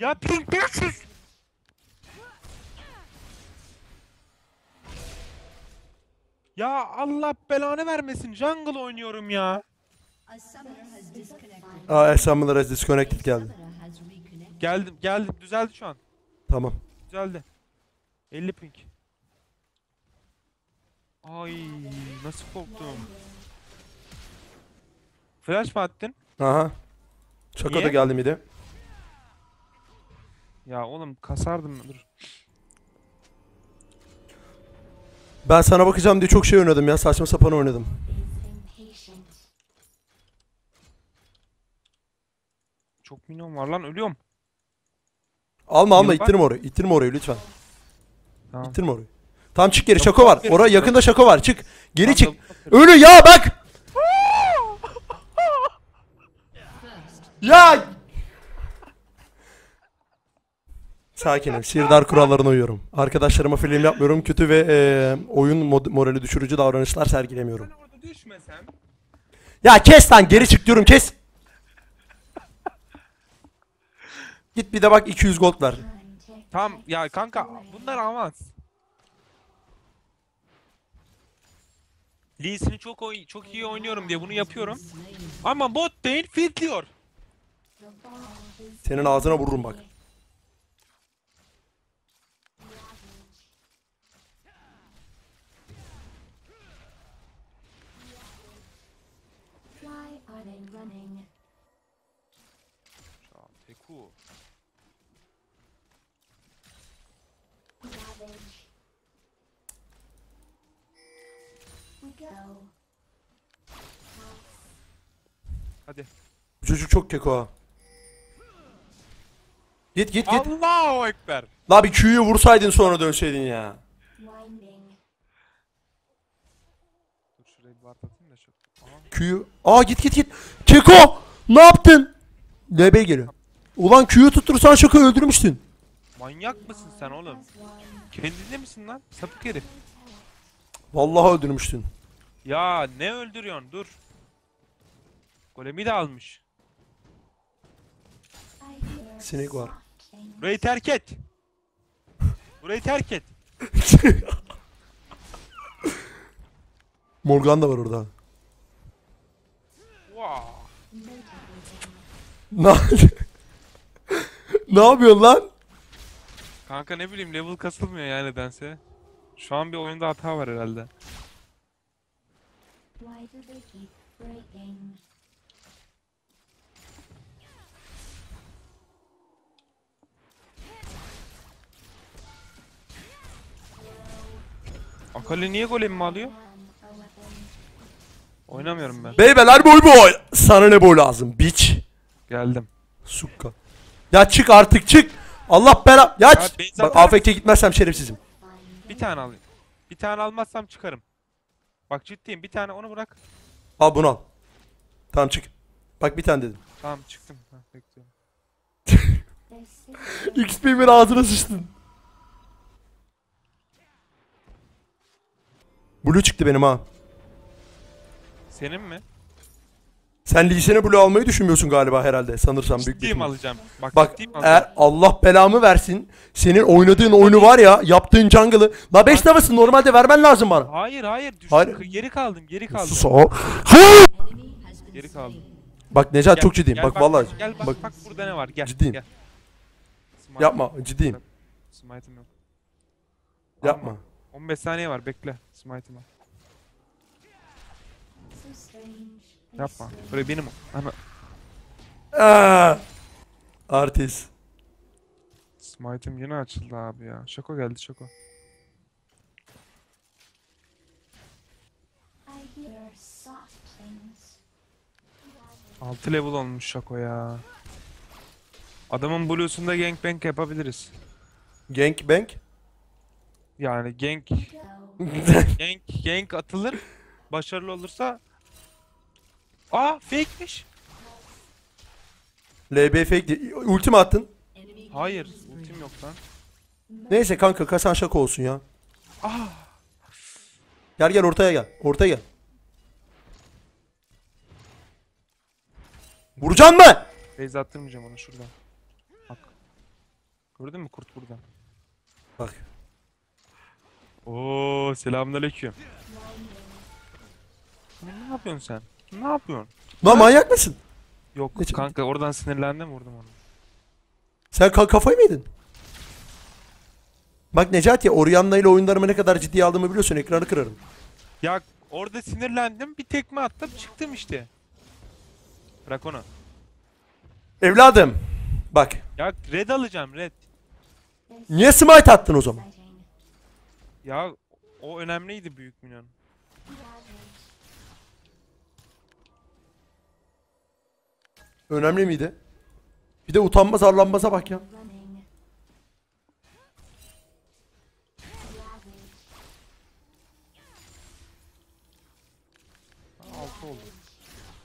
Ya pink prenses. Ya Allah belanı vermesin. Jungle oynuyorum ya. Aa Assembler has disconnected geldi. Geldim geldim düzeldi şu an. Tamam. Düzeldi. 50 pink. Ay nasıl korktum. Flash mı attın? Aha. Çako da Niye? geldi miydi? Ya oğlum kasardım dur. Ben sana bakacağım diye çok şey oynadım ya. Saçma sapan oynadım. Çok minyon var lan ölüyorum. Alma alma bak. ittirme orayı. İttirme orayı lütfen. Tamam. İttirme orayı. Tamam çık geri. Yok, Şako var. Oraya yakında şako var. Çık. Geri çık. Ölü ya bak. Ya. Sakinim. Sirdar kurallarına uyuyorum. Arkadaşlarıma film yapmıyorum. Kötü ve e, oyun morali düşürücü davranışlar sergilemiyorum. Düşmesem. Ya kes lan geri çık diyorum kes. Git bir de bak 200 gold ver. Tamam ya kanka bunlar avans. Lee Sin'i çok oy çok iyi oynuyorum diye bunu yapıyorum. Ama bot değil fitliyor. Senin ağzına vururum bak. Hadi. Bu çocuk çok keko ha. Git git git. Allahu ekber. La bir Q'yu vursaydın sonra dönseydin ya. Q'yu... Aa git git git. Keko! Ne yaptın? LB geliyor. Ulan Q'yu tuttursan şaka öldürmüştün. Manyak mısın sen oğlum? Kendinde misin lan? Sapık herif. Vallahi öldürmüştün. Ya ne öldürüyorsun? Dur. Golemi de almış. Sinek var. Burayı terk et. Burayı terk et. Morgan da var orada. Wow. Ne, ne yapıyorsun lan? Kanka ne bileyim level kasılmıyor yani nedense. Şu an bir oyunda hata var herhalde. Why do they keep breaking? Akali niye golemi alıyor? Um. Oynamıyorum ben. Beybeler boy boy. Sana ne boy lazım? Biç. Geldim. Sukka. Ya çık artık çık. Allah bela. Ya, Ya Bak bırak. AFK gitmezsem şerefsizim. Bir tane alayım. Bir tane almazsam çıkarım. Bak ciddiyim bir tane onu bırak. Al bunu al. Tamam çık. Bak bir tane dedim. Tamam çıktım. Bekliyorum. XP'min ağzına sıçtın. Blue çıktı benim ha. Senin mi? Sen Lee Blue almayı düşünmüyorsun galiba herhalde sanırsam büyük Ciddiyim ihtimal. alacağım. Bak, Bak ciddiyim alacağım. eğer Allah belamı versin senin oynadığın oyunu var ya yaptığın jungle'ı La 5 tavasın normalde vermen lazım bana. Hayır hayır düştüm. Hayır. Geri kaldım geri kaldım. Sus o. Geri kaldım. Bak Necat Gel, çok ciddiyim. gel Bak vallahi. Gel bak, bak bak burada ne var gel. Ciddiyim. Gel. Smite- yapma ciddiyim. Smite'im yok. Yapma. 15 saniye var bekle. Smite'im var. Yapma. Buraya benim. Ana. Aa! Artist. Smite'im yine açıldı abi ya. Şoko geldi şoko. 6 level olmuş şoko ya. Adamın blue'sunda gangbang yapabiliriz. Gank bank. Yani gank gank gank atılır. Başarılı olursa Aa fake'miş. LB fake değil. Ulti mi attın? Hayır. Ultim yok lan. Neyse kanka kasan şaka olsun ya. Ah. Gel gel ortaya gel. Ortaya gel. Vuracaksın mı? Beyza attırmayacağım onu şuradan. Bak. Gördün mü kurt burada? Bak. Oo selamünaleyküm. Ne yapıyorsun sen? Ne yapıyorsun? Lan manyak mısın? Yok Ne çabuk- kanka oradan sinirlendim vurdum onu. Sen ka- kafayı mı yedin? Bak Necati Orianna ile oyunlarımı ne kadar ciddiye aldığımı biliyorsun ekranı kırarım. Ya orada sinirlendim bir tekme attım çıktım işte. Bırak onu. Evladım. Bak. Ya red alacağım red. Niye smite attın o zaman? Ya o önemliydi büyük minyon. Önemli miydi? Bir de utanmaz arlanmaza bak ya. Altı oldu.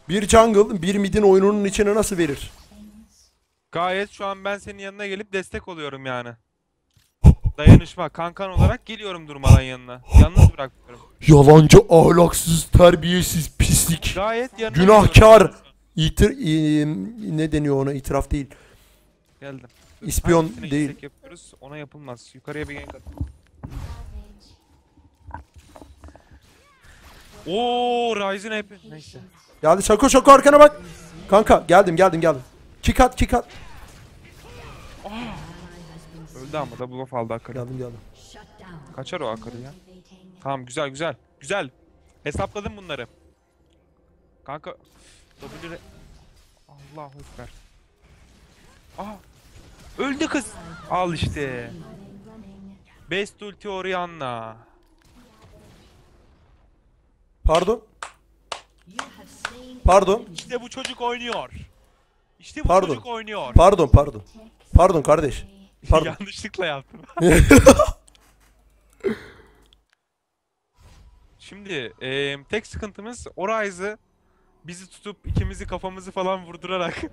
Bir jungle bir midin oyununun içine nasıl verir? Gayet şu an ben senin yanına gelip destek oluyorum yani. Dayanışma kankan olarak geliyorum durmadan yanına. Yalnız bırakmıyorum. Yalancı, ahlaksız, terbiyesiz, pislik, Gayet yanına günahkar. geliyorum. İtir, i- ne deniyor ona? İtiraf değil. Geldim. İspiyon Hangisine değil. yapıyoruz ona yapılmaz. Yukarıya bir gank at. Oo Ryzen hep. Neyse. Geldi Şako Şako arkana bak. Kanka geldim geldim geldim. Kick at kick at. Öldü ama da buff aldı Akari. Geldim geldim. Kaçar o Akari ya. Tamam güzel güzel. Güzel. Hesapladım bunları. Kanka. W Allahu Ekber. Aha. Öldü kız. Al işte. Best ulti Orianna. Pardon. Pardon. İşte bu çocuk oynuyor. İşte bu Pardon. çocuk oynuyor. Pardon pardon. Pardon kardeş. Pardon. Yanlışlıkla yaptım. Şimdi eee, tek sıkıntımız Orize'ı bizi tutup ikimizi kafamızı falan vurdurarak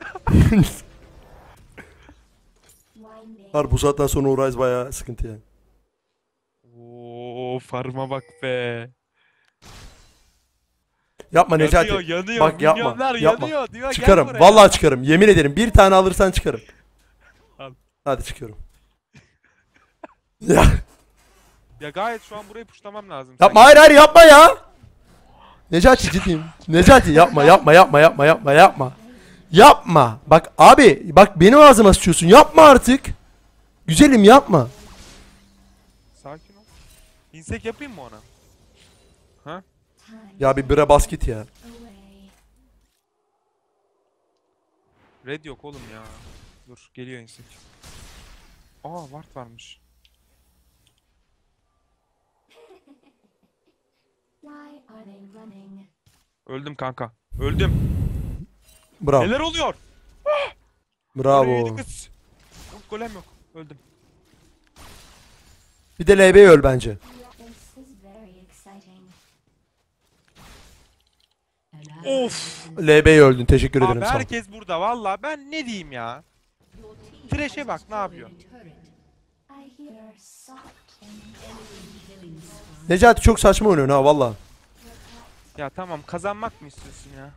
Har bu saatten sonra Orize bayağı sıkıntı yani. Oo farma bak be. Yapma Necati. Yanıyor, yanıyor. Bak yapma, Milyonlar yapma. yanıyor diyor. gel Çıkarım. buraya. Vallahi çıkarım. Yemin ederim. Bir tane alırsan çıkarım. Hadi çıkıyorum. ya, Ya gayet şu an burayı puşlamam lazım. yapma hayır hayır yapma ya. Necati ciddiyim. Necati yapma yapma yapma yapma yapma yapma. Yapma. Bak abi bak benim ağzıma sıçıyorsun. Yapma artık. Güzelim yapma. Sakin ol. İnsek yapayım mı ona? Ha? Ya bir bire bas git ya. Red yok oğlum ya. Dur geliyor insek. Aa ward varmış. Öldüm kanka. Öldüm. Bravo. Neler oluyor? Bravo. Kız. Yok, golem yok. Öldüm. Bir de LB öl bence. Of. LB'ye öldün. Teşekkür ederim Abi sana. herkes burada valla ben ne diyeyim ya. Trash'e bak ne yapıyor. Necati çok saçma oynuyorsun ha valla. Ya tamam kazanmak mı istiyorsun ya?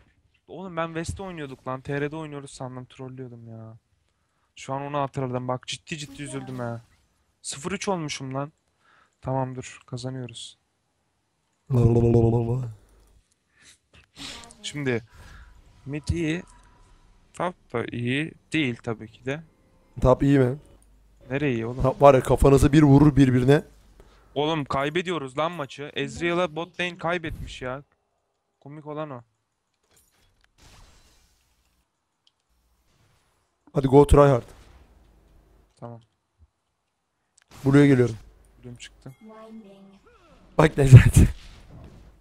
Oğlum ben West'te oynuyorduk lan. TR'de oynuyoruz sandım trollüyordum ya. Şu an onu hatırladım bak ciddi ciddi üzüldüm ha. 0-3 olmuşum lan. Tamam dur kazanıyoruz. Şimdi mid iyi. Top da iyi değil tabii ki de. Tap iyi mi? Nereye iyi oğlum? Tap var ya kafanızı bir vurur birbirine. Oğlum kaybediyoruz lan maçı. Ezreal'a bot lane kaybetmiş ya. Komik olan o. Hadi go try hard. Tamam. Buraya geliyorum. Bölüm çıktı. Bak Necati.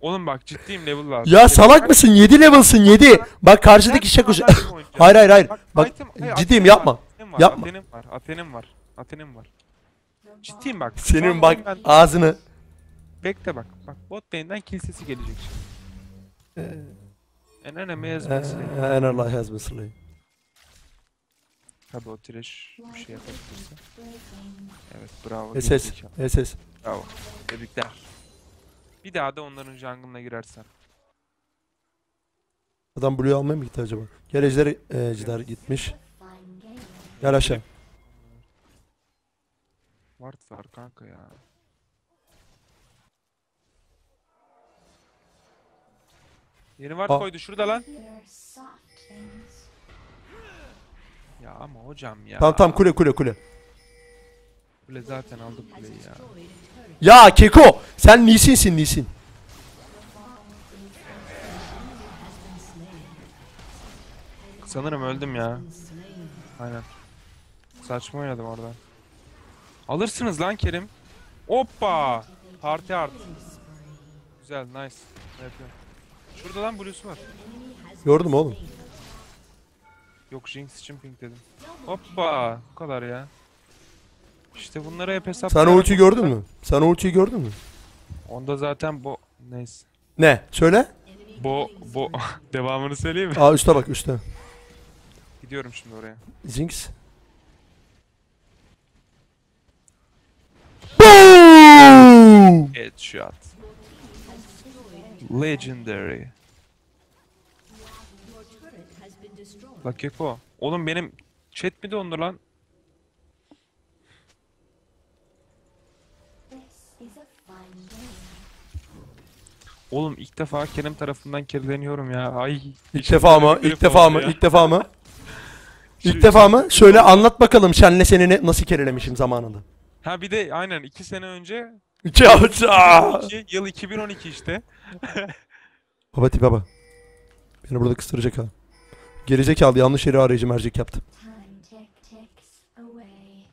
Oğlum bak ciddiyim level lazım. Ya salak mısın? 7 level'sın 7. Bak karşıdaki şako. Hayır hayır hayır. Bak ciddiyim yapma. Atenim var, Yapma. Atenim var. Atenim var. Atenim var. Ciddiyim bak. Senin bak ben- ağzını. Bekle bak. Bak bot lane'den kill sesi gelecek şimdi. En önemli Ee, yazması. And Allah has been slain. Tabii o trash bir şey yapabilirse. Evet bravo. SS. SS. Bravo. Tebrikler. Bir daha da onların jungle'ına girersen. Adam Blue'yu almaya mı gitti acaba? Gel ejder, e, ejder gitmiş. Gel aşağı. Ward var kanka ya. Yeni ward Aa. koydu şurada lan. Ya ama hocam ya. Tamam tamam kule kule kule. Kule zaten aldık kuleyi ya. Ya Keko sen Nisin'sin Nisin. Sanırım öldüm ya. Aynen. Saçma oynadım orada. Alırsınız lan Kerim. Hoppa! Parti art. Güzel, nice. Yapıyorum. Şurada lan Blue'su var. Gördüm oğlum. Yok Jinx için pink dedim. Hoppa! Bu kadar ya. İşte bunları hep hesap. Sen o ultiyi gördün mü? Sen o ultiyi gördün mü? Onda zaten bo... Neyse. Ne? Söyle. Bo... Bo... Devamını söyleyeyim mi? Aa üste bak üste. Gidiyorum şimdi oraya. Jinx. Boom! Headshot. Legendary. Bak Keko. Oğlum benim chat mi dondu lan? Oğlum ilk defa Kerem tarafından kirleniyorum ya. Ay. İlk defa mı? İlk defa mı? İlk defa mı? İlk defa mı? Söyle anlat bakalım Şen'le seni ne- nasıl kerelemişim zamanında. Ha bir de aynen 2 sene önce iki, yıl 2012 işte. Baba tipe bak. Beni burada kıstıracak ha. Gerizekalı yanlış yere arayıcı mercek yaptı. Time tick ticks away.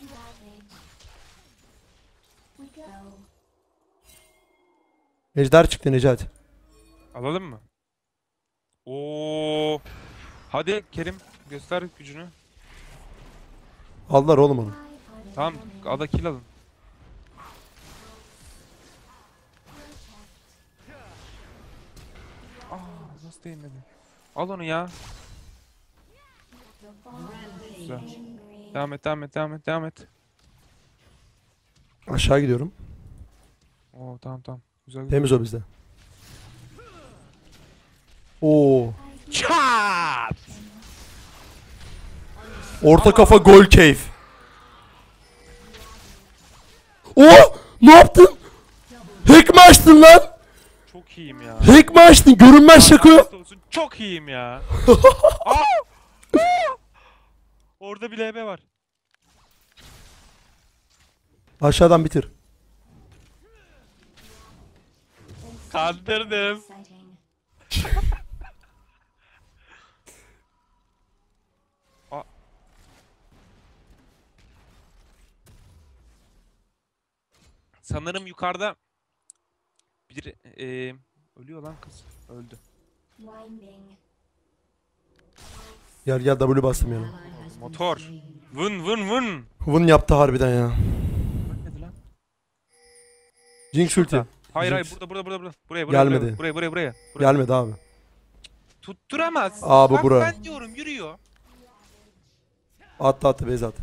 Ravage. We go. Ejder çıktı Necati. Alalım mı? Oo. Hadi Kerim göster gücünü. Aldılar oğlum onu. Tamam ada kill alın. Aa nasıl değmedi? Al onu ya. Güzel. Devam et devam et devam et devam et. Aşağı gidiyorum. Oo tamam tamam. Güzel güzel. Temiz o bizde. Oo. Çat! Orta kafa gol keyif. Oo! Ne yaptın? Hack mi açtın lan? Çok iyiyim ya. Hack mi açtın? Görünmez şaka. Çok iyiyim ya. Aa! Orada bir LB var. Aşağıdan bitir. Kandırdım. Sanırım yukarıda bir eee ölüyor lan kız. Öldü. Gel gel W bastım been Motor. Vın vın vın. Vın yaptı harbiden ya. Ölmedi lan. Jinx ulti. Hayır hayır burada burada burada burada. Buraya buraya. Gelmedi. Buraya buraya buraya. buraya. Gelmedi abi. Tutturamaz. Aa, bu Bak bura. ben diyorum yürüyor. Attı attı attı.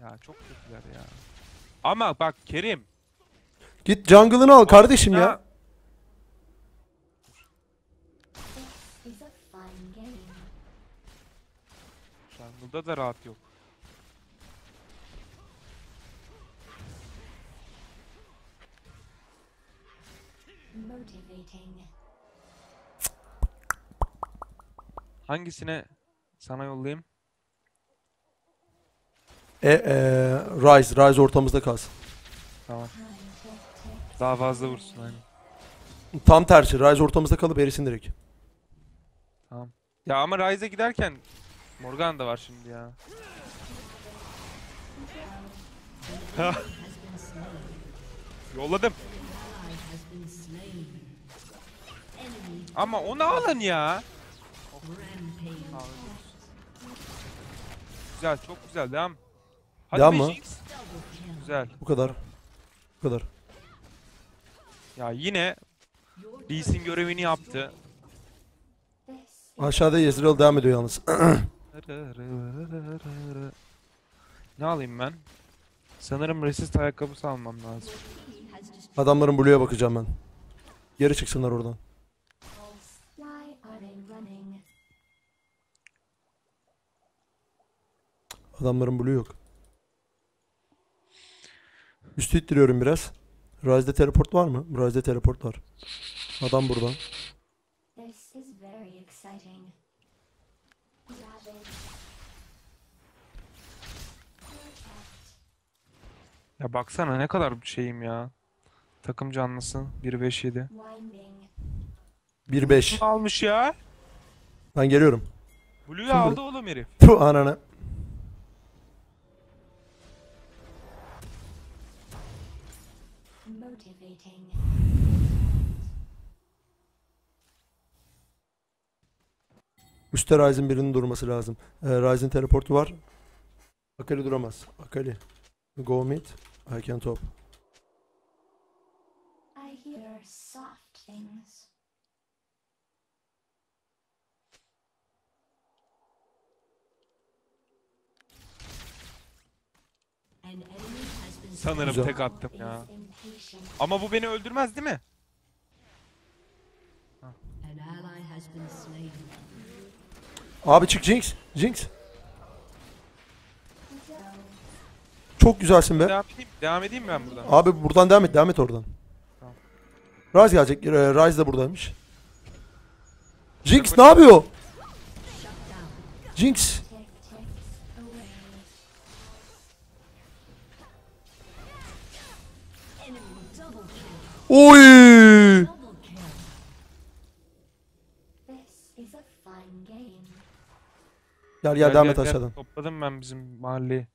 Ya çok kötüler ya. Ama bak Kerim. Git jungle'ını al kardeşim ya. Jungle'da da rahat yok. Hangisine sana yollayayım? E, e, Rise. Rise ortamızda kalsın. Tamam. Daha fazla vursun aynen. Tam tersi. Rise ortamızda kalıp erisin direkt. Ya ama Ryze'e giderken Morgan da var şimdi ya. Yolladım. Ama onu alın ya. Güzel, çok güzel. Devam. Hadi Devam mı? Güzel. Bu kadar. Bu kadar. Ya yine Lee Sin görevini yaptı. Aşağıda Ezreal devam ediyor yalnız. Ne alayım ben? Sanırım resist ayakkabısı almam lazım. Adamların Blue'ya bakacağım ben. Geri çıksınlar oradan. Adamların Blue yok. Üstü ittiriyorum biraz. Rise'de teleport var mı? Rise'de teleport var. Adam burada. This is very exciting. Ravage. Ya baksana ne kadar şeyim ya. Takım canlısı 1-5-7. Winding. 1-5. Almış ya. Ben geliyorum. Blue'yu aldı oğlum herif. Puh ananı. Üstte Ryze'in birinin durması lazım. Ee, Ryze'in teleportu var. Akali duramaz. Akali. Go mid. I can top. I hear soft things. Sanırım Güzel. tek attım ya. Ama bu beni öldürmez değil mi? An ally has been slain. Abi çık Jinx. Jinx. Çok güzelsin be. Devam edeyim, devam edeyim ben buradan. Abi buradan devam et. Devam et oradan. Tamam. Ryze gelecek. Ryze de buradaymış. Jinx ne yapıyor? Jinx. Oy! Gel gel devam et aşağıdan. Topladım ben bizim mahalleyi.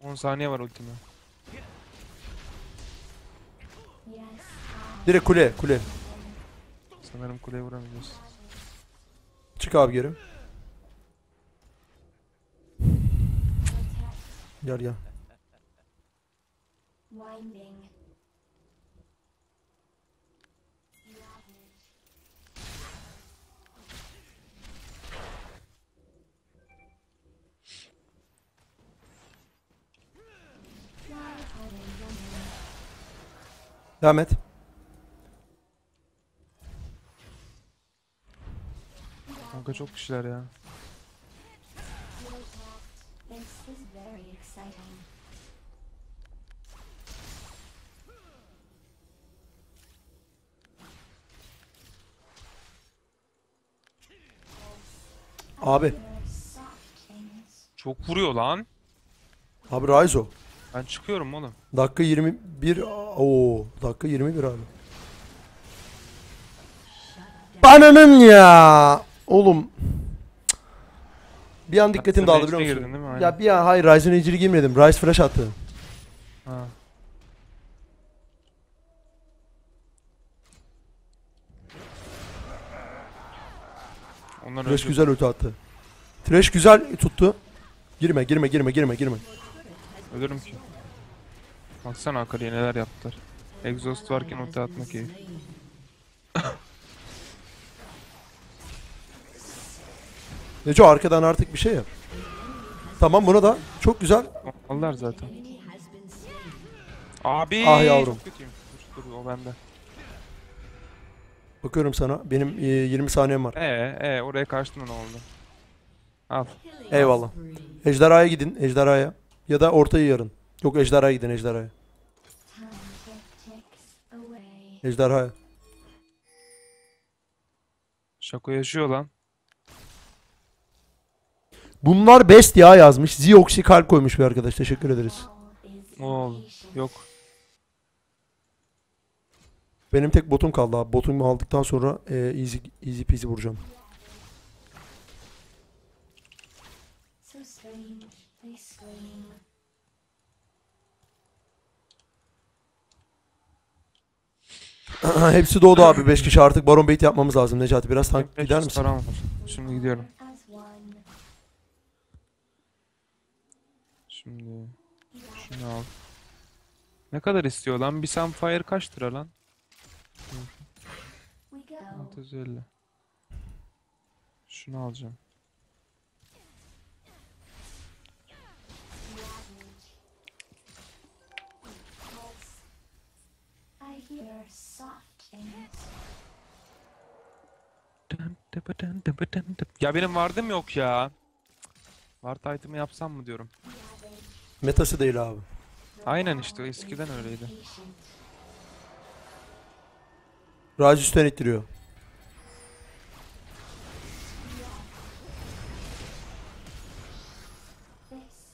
10 saniye var ultime. Direkt kule kule. Sanırım kuleye vuramıyoruz. Çık abi geri. Gel gel. winding. Why are they running? Devam et. Kanka çok kişiler ya. Abi. Çok vuruyor lan. Abi Ryze o. Ben çıkıyorum oğlum. Dakika 21. Oo, dakika 21 abi. Bananın ya. Oğlum. Bir an dikkatim dağıldı biliyor girdin musun? değil mi? Aynen. Ya bir an hayır Ryze'ın enciri girmedim. Ryze flash attı. Ha. Onlar öldü. güzel ötü attı. Thresh güzel tuttu. Girme girme girme girme girme. Ölürüm ki. Baksana Akali'ye neler yaptılar. Exhaust varken ulti atmak iyi. Neco arkadan artık bir şey yap. Tamam bunu da çok güzel. Aldılar zaten. Abi Ah yavrum. Dur, dur o bende. Bakıyorum sana. Benim e, 20 saniyem var. Ee, ee oraya kaçtın ne oldu? Al. Eyvallah. Ejderhaya gidin. Ejderhaya. Ya da ortayı yarın. Yok ejderhaya gidin ejderhaya. Ejderhaya. Şako yaşıyor lan. Bunlar best ya yazmış. Zioxy kalp koymuş bir arkadaş. Teşekkür ederiz. İmpatient. Yok. Benim tek botum kaldı abi. Botumu aldıktan sonra e, easy, easy peasy vuracağım. So strange. They scream. Hepsi doğdu abi 5 kişi artık baron bait yapmamız lazım Necati biraz tank Beş gider misin? param var. Şimdi gidiyorum. Şimdi şunu al. Ne kadar istiyor lan? Bir Sunfire kaç lira lan? We go. 650. Şunu alacağım. Ravage. Ya benim vardım yok ya. Ward item'ı yapsam mı diyorum. Metası değil abi. Aynen işte eskiden öyleydi. Raj üstten ittiriyor.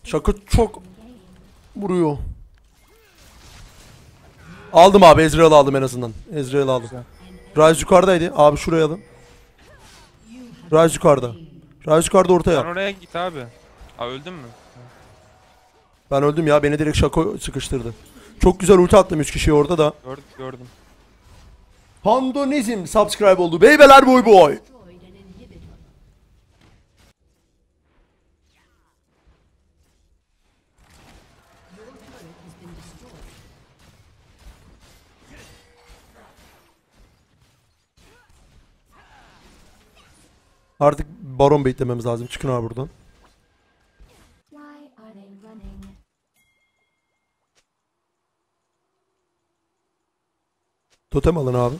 Şaka çok vuruyor. Aldım abi Ezreal aldım en azından. Ezreal aldım. Raj yukarıdaydı. Abi şuraya alın. Raj yukarıda. Raj yukarıda Sen ortaya. oraya git abi. Aa öldün mü? Ben öldüm ya. Beni direkt şako sıkıştırdı. Çok güzel ulti attım 3 kişiyi orada da. Gördüm gördüm. Pandonizm subscribe oldu. Beybeler boy boy. Destroyed an inhibitor. Your turret has been destroyed. Artık baron beklememiz lazım. Çıkın abi buradan. Totem alın abi.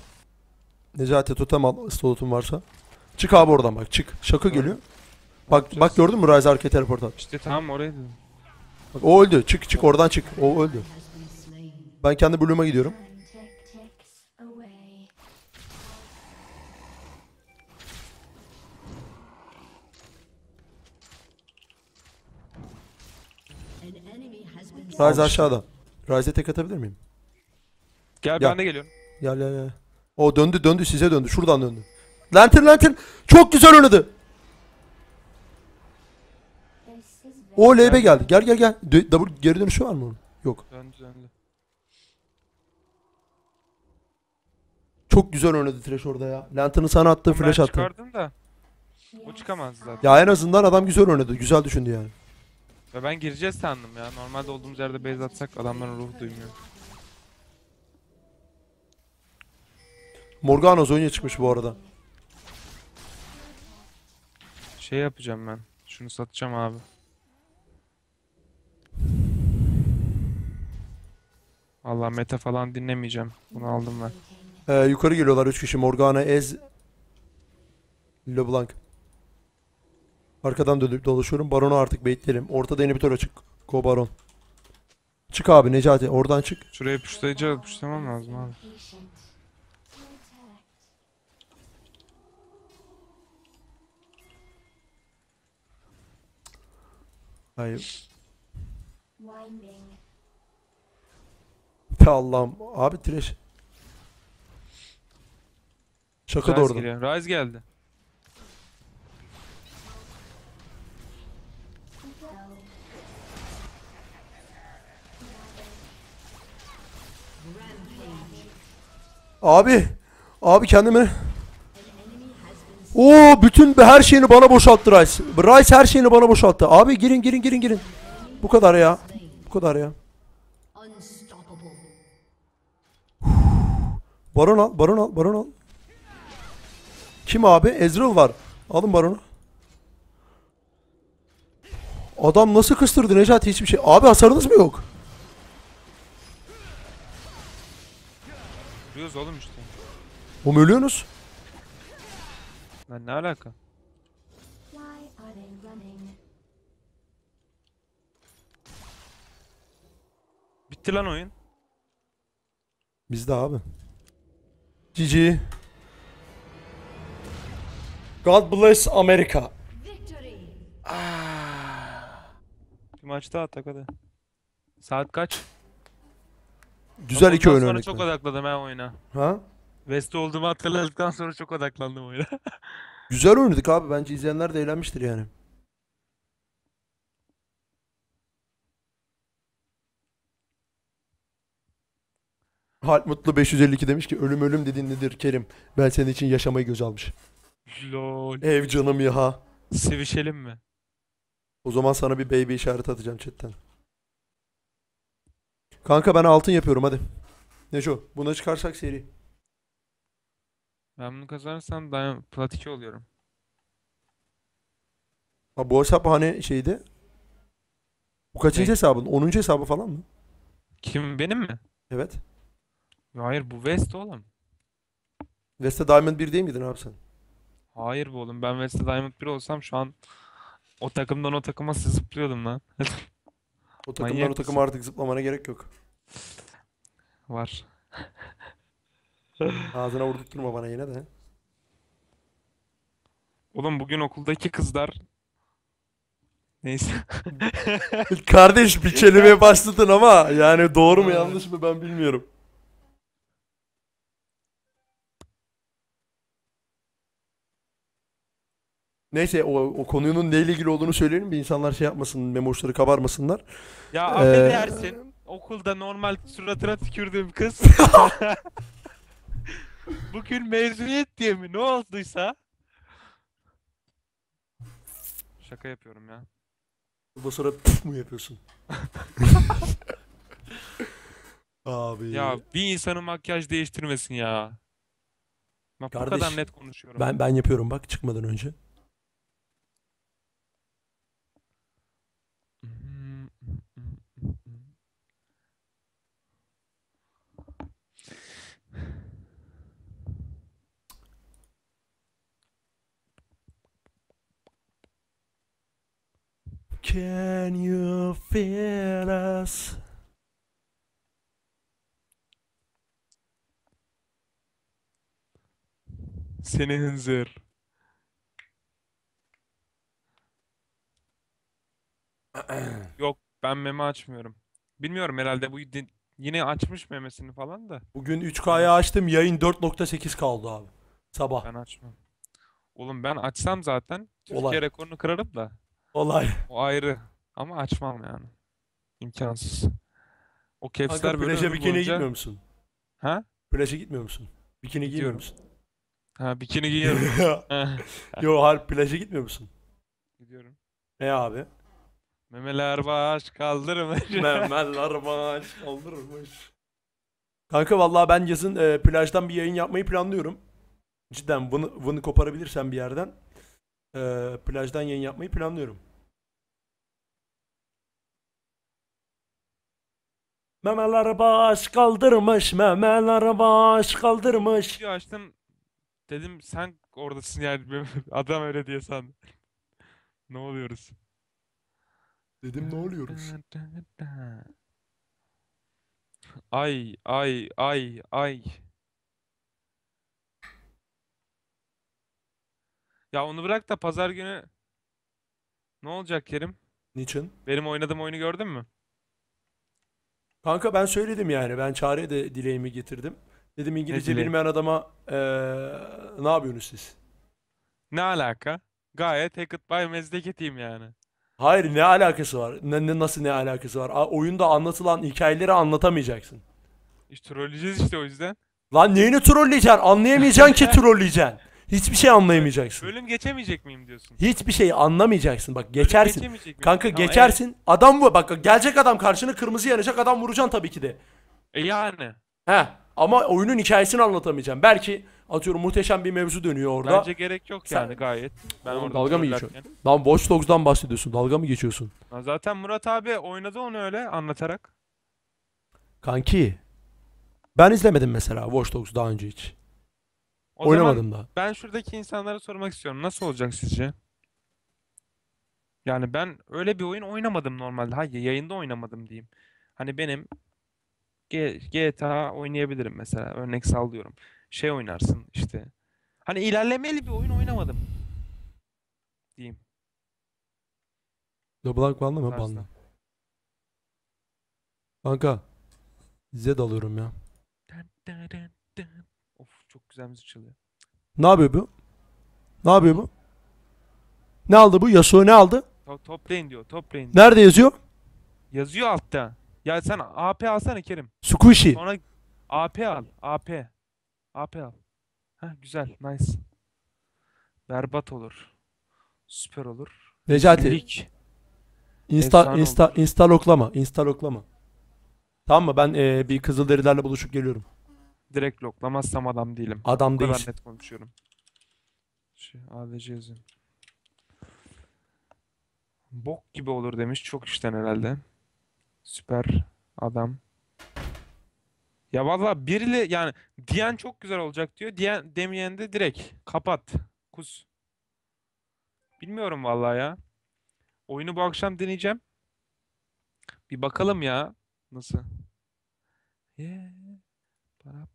Necati totem al slotun varsa. Çık abi oradan bak çık. Şaka geliyor. Bak bak gördün mü Rise arkaya teleport at. İşte tamam oraya dedim. Bak o öldü. Çık çık oradan çık. O öldü. Ben kendi Bloom'a gidiyorum. Rise aşağıda. Rise'e tek atabilir miyim? Gel Ya. ben de geliyorum. Gel gel gel. O döndü döndü size döndü. Şuradan döndü. Lantern lantern. Çok güzel oynadı. O LB geldi. Gel gel gel. Dö- double geri dönüşü var mı onun? Yok. Döndü döndü. Çok güzel oynadı Thresh orada ya. Lantern'ı sana attı, Ben flash attı. çıkardım da o Yes. çıkamaz zaten. Ya en azından adam güzel oynadı. Güzel düşündü yani. Ve ben gireceğiz sandım ya. Normalde olduğumuz yerde base atsak adamların ruhu duymuyor. Morgana Zonya çıkmış bu arada. Şey yapacağım ben. Şunu satacağım abi. Allah meta falan dinlemeyeceğim. Bunu aldım ben. Ee, yukarı geliyorlar 3 kişi. Morgana, Ez, LeBlanc. Arkadan dönüp dolaşıyorum. Baron'u artık bekleyelim. Ortada inhibitor açık. Go Baron. Çık abi Necati. Oradan çık. Şuraya puşlayıcı puşlamam lazım abi. Hayır. Pe Allah'ım. Abi Thresh. Şaka da Rise geliyor. Rise geldi. Abi. Abi kendimi... Oo bütün her şeyini bana boşalttı Rice. Rice her şeyini bana boşalttı. Abi girin girin girin girin. Bu kadar ya. Bu kadar ya. Baron al, baron al, baron al. Kim abi? Ezreal var. Alın baronu. Adam nasıl kıstırdı Necati hiçbir şey. Abi hasarınız mı yok? Vuruyoruz oğlum işte. Oğlum ölüyorsunuz. Lan ne alaka? Bitti lan oyun. Bizde abi. GG. God bless America. Victory. Bir maç daha atak hadi. Saat kaç? Güzel iki Ondan oyun sonra çok odakladım ben oyuna. Ha? West'te olduğumu hatırladıktan sonra çok odaklandım oyuna. Güzel oynadık abi. Bence izleyenler de eğlenmiştir yani. Halp Mutlu 552 demiş ki ölüm ölüm dediğin nedir Kerim? Ben senin için yaşamayı göz almış. Lol. Ev canım ya. Sevişelim mi? O zaman sana bir baby işareti atacağım chatten. Kanka ben altın yapıyorum hadi. Neco buna çıkarsak seri. Ben bunu kazanırsam dayan plat 2 oluyorum. Ha, bu hesap hani şeydi. Bu kaçıncı Ne? hesabın? 10. hesabı falan mı? Kim benim mi? Evet. Hayır bu West oğlum. West'te Diamond 1 değil miydin abi sen? Hayır bu oğlum. Ben West'te Diamond 1 olsam şu an o takımdan o takıma zıplıyordum lan. O takımdan Manyak o takıma mısın? artık zıplamana gerek yok. Var. Ağzına vurdurtturma bana yine de. Oğlum bugün okuldaki kızlar Neyse. Kardeş bir kelimeye başladın ama yani doğru mu yanlış mı ben bilmiyorum. Neyse o, o konunun neyle ilgili olduğunu söyleyelim bir insanlar şey yapmasın, memoşları kabarmasınlar. Ya Ee, affedersin. Okulda normal suratına tükürdüğüm kız. Bugün mezuniyet diye mi ne olduysa? Şaka yapıyorum ya. Bu sonra puf mu yapıyorsun? Abi. Ya bir insanın makyaj değiştirmesin ya. Bak bu Kardeş, kadar net konuşuyorum. ben ben yapıyorum bak çıkmadan önce. Can you feel us? Seni hınzır. Yok ben meme açmıyorum. Bilmiyorum herhalde bu yine açmış memesini falan da Bugün 3K'ya açtım yayın 4.8 kaldı abi. Sabah. ben açmam. Oğlum ben açsam zaten Türkiye Olay. rekorunu kırarım da Olay. o ayrı ama açmam yani. İmkansız. O Kanka capsler böyle plaja ömür bikini boyunca... gitmiyor musun? Ha? Plaja gitmiyor musun? Bikini Gidiyorum. musun? Ha bikini giyerim. Yo hayır plaja gitmiyor musun? Gidiyorum. Ne abi? Memeler baş kaldırmış. Memeller baş kaldırmış. Kanka vallahi ben yazın e, plajdan bir yayın yapmayı planlıyorum. Cidden bunu, bunu koparabilirsem bir yerden e, plajdan yayın yapmayı planlıyorum. Memeler baş kaldırmış, memeler baş kaldırmış. Video açtım. Dedim sen oradasın yani. Adam öyle diye sandım. Ne oluyoruz? Dedim ne oluyoruz? Ay ay ay ay. Ya onu bırak da pazar günü ne olacak Kerim? Niçin? Benim oynadığım oyunu gördün mü? Kanka ben söyledim yani. Ben çare de dileğimi getirdim. Dedim İngilizce dileği? bilmeyen adama eee, ne yapıyorsunuz siz? Ne alaka? Gayet Hackett by Mezdeketiyim yani. Hayır ne alakası var? Ne, ne- nasıl ne alakası var? A- oyunda anlatılan hikayeleri anlatamayacaksın. İşte trolleyeceğiz işte o yüzden. Lan neyini trolleyeceksin? Anlayamayacaksın ki trolleyeceksin. Hiçbir şey anlayamayacaksın. Bölüm geçemeyecek miyim diyorsun? Hiçbir şey anlamayacaksın. Bak geçersin. geçemeyecek miyim? Kanka Tamam, geçersin. Adam bu. Bak gelecek adam karşına kırmızı yanacak adam vuracaksın tabii ki de. E yani. He. Ama oyunun hikayesini anlatamayacaksın. Belki atıyorum muhteşem bir mevzu dönüyor orada. Bence gerek yok Sen- yani gayet. Ben Oğlum orada dalga mı geçiyorsun? Lan Watch Dogs'dan bahsediyorsun. Dalga mı geçiyorsun? Ha, Zaten Murat abi oynadı onu öyle anlatarak. Kanki. Ben izlemedim mesela Watch Dogs daha önce hiç. O zaman Oynamadım da. ben şuradaki insanlara sormak istiyorum. Nasıl olacak sizce? Yani ben öyle bir oyun oynamadım normalde. Hayır yayında oynamadım diyeyim. Hani benim G- GTA oynayabilirim mesela. Örnek sallıyorum. Şey oynarsın işte. Hani ilerlemeli bir oyun oynamadım. Diyeyim. LeBlanc banlı mı? Tarzda. Banlı. Kanka. Size dalıyorum ya. Dın dın dın dın. Güzel müzik çalıyor. Ne yapıyor bu? Ne yapıyor bu? Ne aldı bu? Yasuo ne aldı? To- Top lane diyor. Top lane diyor. Nerede yazıyor? Yazıyor altta. Ya sen AP alsana Kerim. Squishy. Sonra AP al. AP. AP al. Heh, güzel. Nice. Berbat olur. Süper olur. Necati. Lig. Insta, insta, insta loklama. Insta loklama. Tamam mı? Ben e, bir Kızılderililerle buluşup geliyorum. Direkt loklamazsam adam değilim. Adam Bu kadar değilsin. net konuşuyorum. Şey, ADC yazayım. Bok gibi olur demiş. Çok işten herhalde. Süper adam. Ya valla biriyle yani diyen çok güzel olacak diyor. Diyen demeyen de direkt kapat. Kus. Bilmiyorum valla ya. Oyunu bu akşam deneyeceğim. Bir bakalım ya. Nasıl? Yeah. Para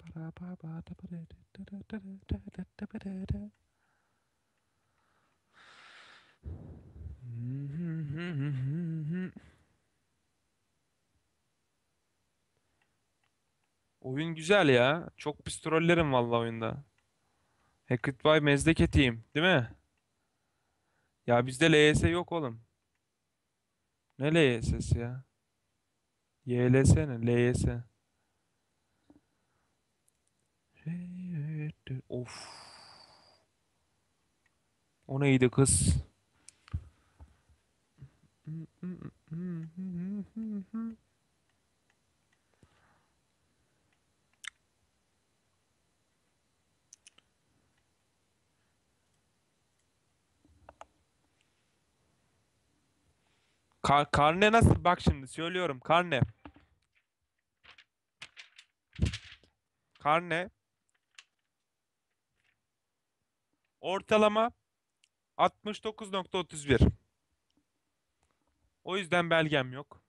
Oyun güzel ya. Çok pis trollerim valla oyunda. Hackett by mezdek eteyim. Değil mi? Ya bizde LYS yok oğlum. Ne LYS'si ya? YLS ne? LYS. Of. O neydi kız? Ka- karne nasıl? Bak şimdi söylüyorum. Karne. Karne. Ortalama 69.31. O yüzden belgem yok.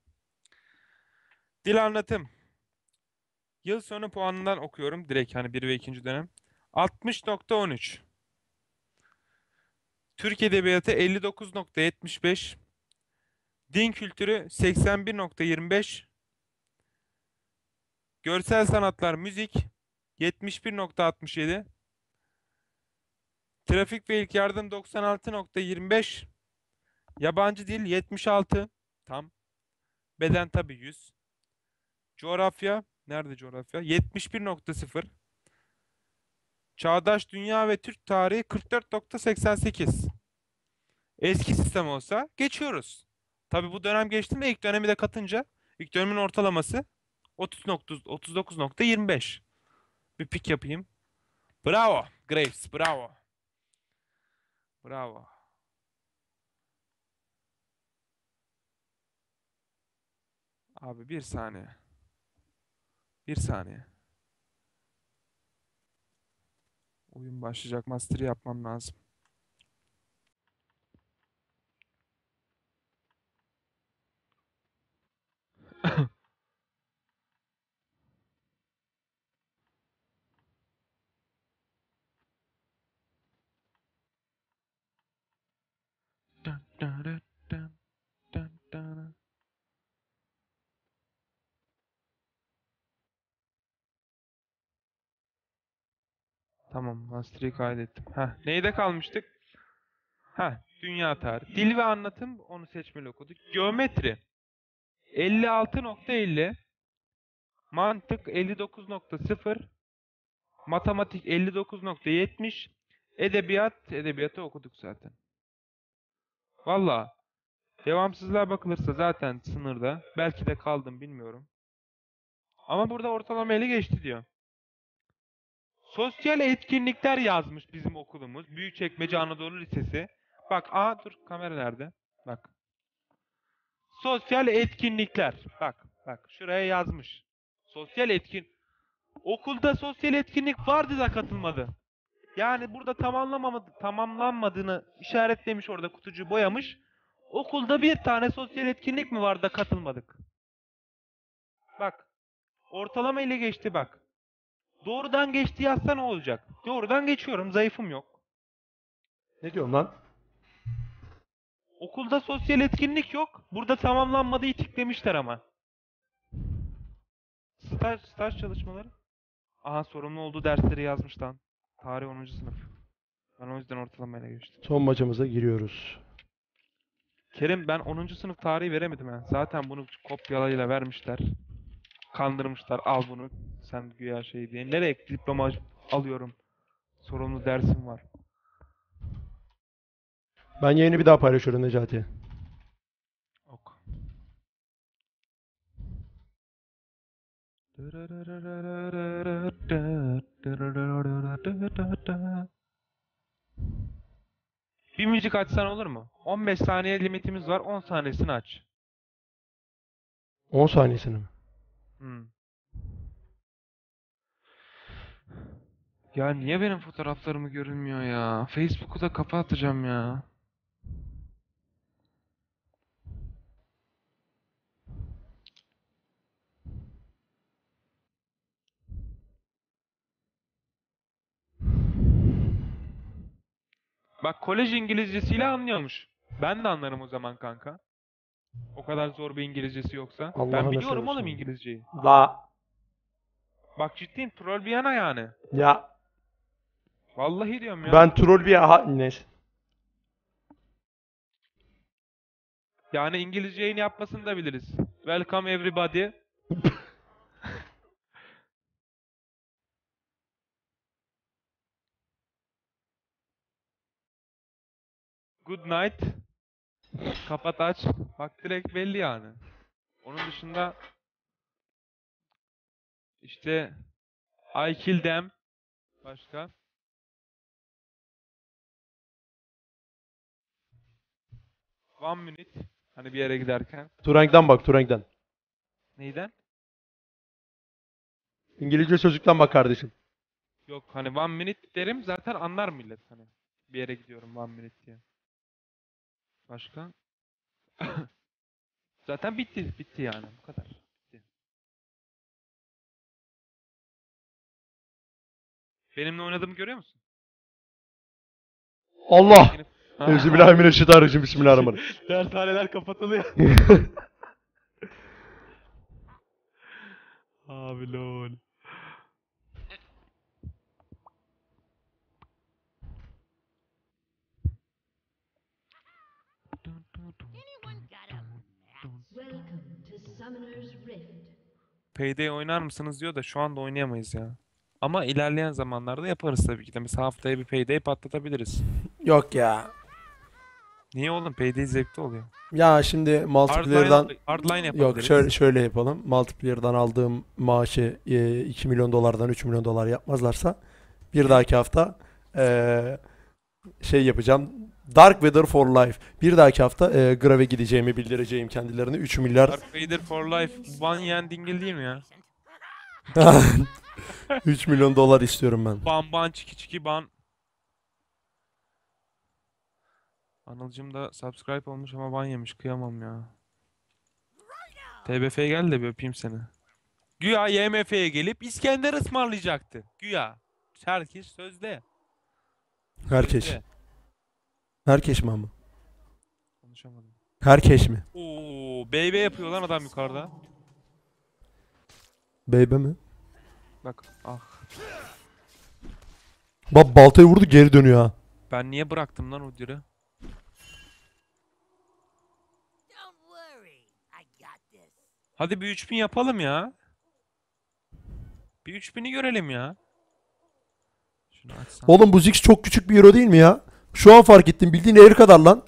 Dil anlatım. Yıl sonu puanından okuyorum. Direkt hani 1 ve 2. dönem. 60.13. Türk Edebiyatı 59.75. Din kültürü 81.25. Görsel sanatlar müzik 71.67. Trafik ve ilk yardım 96.25. Yabancı dil 76. Tam. Beden tabi 100. Coğrafya. Nerede coğrafya? 71.0. Çağdaş dünya ve Türk tarihi 44.88. Eski sistem olsa geçiyoruz. Tabi bu dönem geçti mi ilk dönemi de katınca ilk dönemin ortalaması 30.9 39.25. Bir pik yapayım. Bravo Graves, bravo. Bravo. Abi bir saniye. Bir saniye. Oyun başlayacak. Master'ı yapmam lazım. Tamam, master'ı kaydettim. Heh, neyde kalmıştık? Heh, dünya tarihi. Dil ve anlatım onu seçmeli okuduk. Geometri 56.50 Mantık 59.0 Matematik 59.70 Edebiyat, edebiyatı okuduk zaten. Valla devamsızlığa bakılırsa zaten sınırda. Belki de kaldım bilmiyorum. Ama burada ortalama eli geçti diyor. Sosyal etkinlikler yazmış bizim okulumuz. Büyükçekmece Anadolu Lisesi. Bak, aa dur kamera nerede? Bak. Sosyal etkinlikler. Bak, bak şuraya yazmış. Sosyal etkin. Okulda sosyal etkinlik vardı da katılmadı. Yani burada tamamlamamadı, tamamlanmadığını işaretlemiş orada kutucu boyamış. Okulda bir tane sosyal etkinlik mi vardı da katılmadık? Bak. Ortalama ile geçti bak. Doğrudan geçti yazsa ne olacak? Doğrudan geçiyorum. Zayıfım yok. Ne diyorsun lan? Okulda sosyal etkinlik yok. Burada tamamlanmadığı tiklemişler ama. Staj, staj çalışmaları. Aha sorumlu olduğu dersleri yazmış lan. Tarih 10. sınıf. Ben o yüzden ortalamayla geçtim. Son maçımıza giriyoruz. Kerim ben 10. sınıf tarihi veremedim ha. Zaten bunu kopyalayla vermişler. Kandırmışlar. Al bunu. Sen güya şey diye. Nereye diploma alıyorum? Sorumlu dersim var. Ben yayını bir daha paylaşıyorum Necati. Bir müzik açsan olur mu? 15 saniye limitimiz var. 10 saniyesini aç. 10 saniyesini mi? Hmm. Ya niye benim fotoğraflarımı görünmüyor ya? Facebook'u da kapatacağım ya. Bak kolej İngilizcesiyle anlıyormuş. Ben de anlarım o zaman kanka. O kadar zor bir İngilizcesi yoksa. Ben Allah'ını biliyorum oğlum seversen. İngilizceyi. La. Bak ciddiyim troll bir yana yani. Ya Vallahi diyorum ya. ben troll bir ha neyse. Yani İngilizce yayın yapmasını da biliriz. Welcome everybody. Good night. Kapat aç. Bak direkt belli yani. Onun dışında işte I kill them. Başka? One minute. Hani bir yere giderken. Turenk'ten bak Turenk'ten. Neyden? İngilizce sözlükten bak kardeşim. Yok hani one minute derim zaten anlar millet hani. Bir yere gidiyorum one minute diye. Başka? Zaten bitti. Bitti yani. Bu kadar. Bitti. Benimle oynadığımı görüyor musun? Allah. Euzubillahimineşşeytanirracim. Bismillahirrahmanirrahim. Dershaneler kapatılıyor. Abi lol. Payday oynar mısınız diyor da şu anda oynayamayız ya. Ama ilerleyen zamanlarda yaparız tabii ki de. Mesela haftaya bir Payday patlatabiliriz. Yok ya. Niye oğlum? Payday zevkli oluyor. Ya şimdi Hardline, multiplayer'dan hardline yok yapabiliriz. şöyle şöyle yapalım. Multiplayer'dan aldığım maaşı e, 2 milyon dolardan 3 milyon dolar yapmazlarsa bir dahaki hafta e, şey yapacağım. Dark Weather for Life. Bir dahaki hafta e, Grave gideceğimi bildireceğim kendilerine 3 milyar Darth Vader for life. One yen dingil değil mi ya? 3 milyon dolar istiyorum ben. Ban ban çiki çiki ban. Anılcım da subscribe olmuş ama ban yemiş. Kıyamam ya. TBF'ye gel de bir öpeyim seni. Güya YMF'ye gelip İskender ısmarlayacaktı. Güya. Herkes sözde. Herkes. Sözde. Herkes mi ama? Konuşamadım. Herkes mi? Oo, BB yapıyor lan adam yukarıda. Beybe mi? Bak ah. Bak baltayı vurdu geri dönüyor ha. Ben niye bıraktım lan o diri? Don't worry, I got this. Hadi bir 3000 yapalım ya. Bir 3000'i görelim ya. Şunu açsam. Oğlum bu Ziggs çok küçük bir euro değil mi ya? Şu an fark ettim. Bildiğin air kadar lan.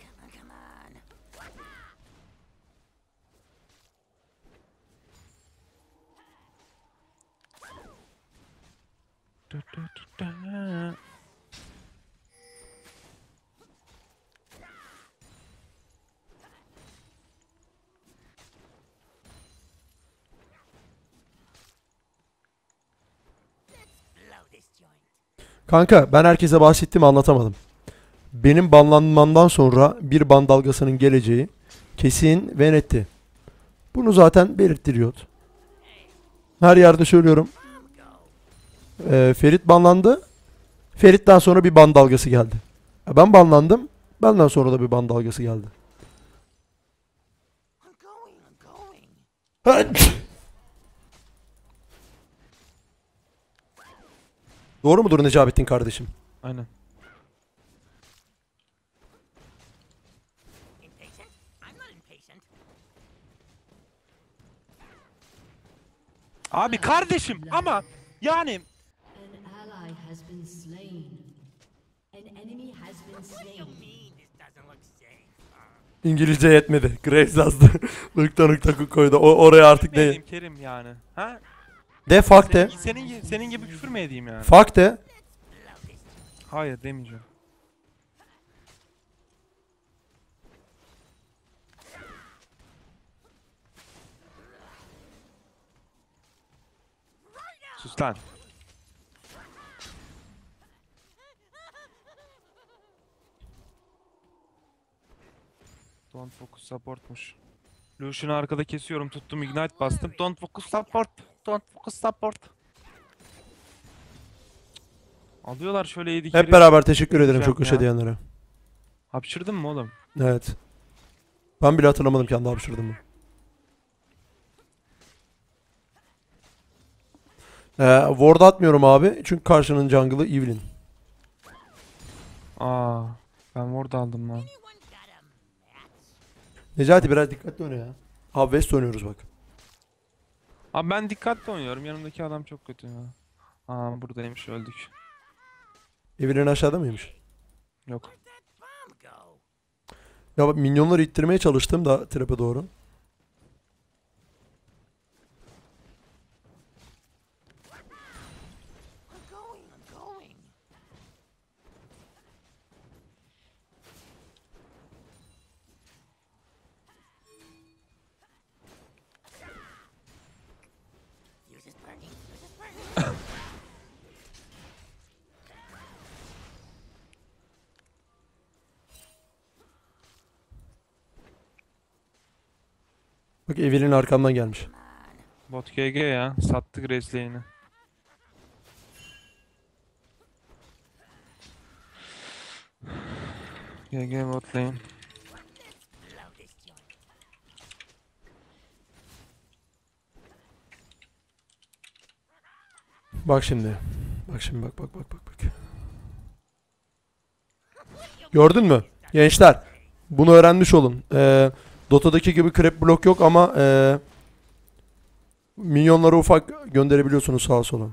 Kanka ben herkese bahsettim anlatamadım. Benim banlanmamdan sonra bir ban dalgasının geleceği kesin ve netti. Bunu zaten belirttiriyordu. Her yerde söylüyorum. Ee, Ferit banlandı. Ferit'ten sonra bir ban dalgası geldi. Ya Ben banlandım. Benden sonra da bir ban dalgası geldi. Doğru mudur Necabettin kardeşim? Aynen. Impatient? I'm not impatient. Abi kardeşim ama yani. İngilizce yetmedi. Graves yazdı. nokta nokta koydu. O, oraya artık ne? Kerim yani. Ha? De fuck de. Senin, senin, senin gibi küfür mü edeyim yani? Fuck de. Hayır demeyeceğim. Sus lan. Don't focus supportmuş. Lucian'ı arkada kesiyorum tuttum ignite bastım. Don't focus support. Don't focus support. Alıyorlar şöyle 7 kere. Hep beraber teşekkür ederim çok köşe diyenlere. Hapşırdın mı oğlum? Evet. Ben bile hatırlamadım kendi hapşırdığımı. Ee, ward atmıyorum abi. Çünkü karşının jungle'ı Evelyn. Aa, ben ward aldım lan. Necati biraz dikkatli oyna ya. Abi West oynuyoruz bak. Abi ben dikkatli oynuyorum. Yanımdaki adam çok kötü ya. Aa buradaymış öldük. Evelyn aşağıda mıymış? Yok. Ya bak minyonları ittirmeye çalıştım da trap'e doğru. Bak Evelyn arkamdan gelmiş. Bot GG ya. Sattık Rezley'ini. GG bot lane. Bak şimdi. Bak şimdi bak bak bak bak bak. Gördün mü? Gençler. Bunu öğrenmiş olun. Ee, Dota'daki gibi crap block yok ama ee, minyonları ufak gönderebiliyorsunuz sağa sola.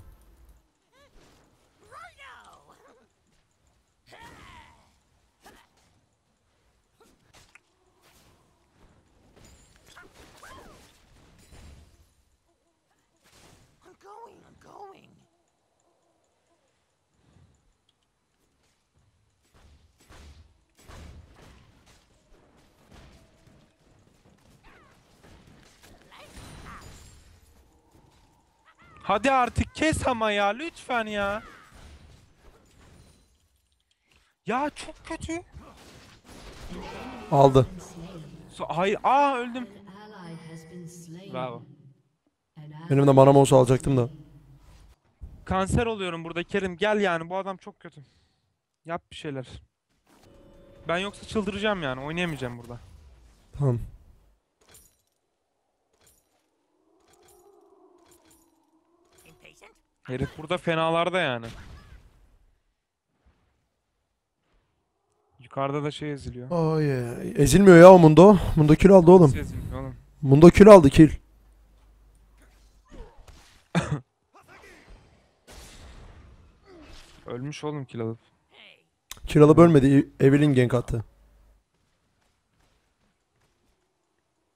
Hadi artık kes ama ya lütfen ya. Ya çok kötü. Aldı. So- hayır aa öldüm. Bravo. Benim de manam olsa alacaktım da. Kanser oluyorum burada Kerim gel yani bu adam çok kötü. Yap bir şeyler. Ben yoksa çıldıracağım yani oynayamayacağım burada. Tamam. Impatient? Herif burada fenalarda yani. Yukarıda da şey eziliyor. Oh yeah. Ezilmiyor ya o Mundo. Mundo kill aldı oğlum. Nasıl ezilmiyor oğlum? Mundo kill aldı kill. Ölmüş oğlum kill alıp. Kill alıp ölmedi. Evelyn gank attı.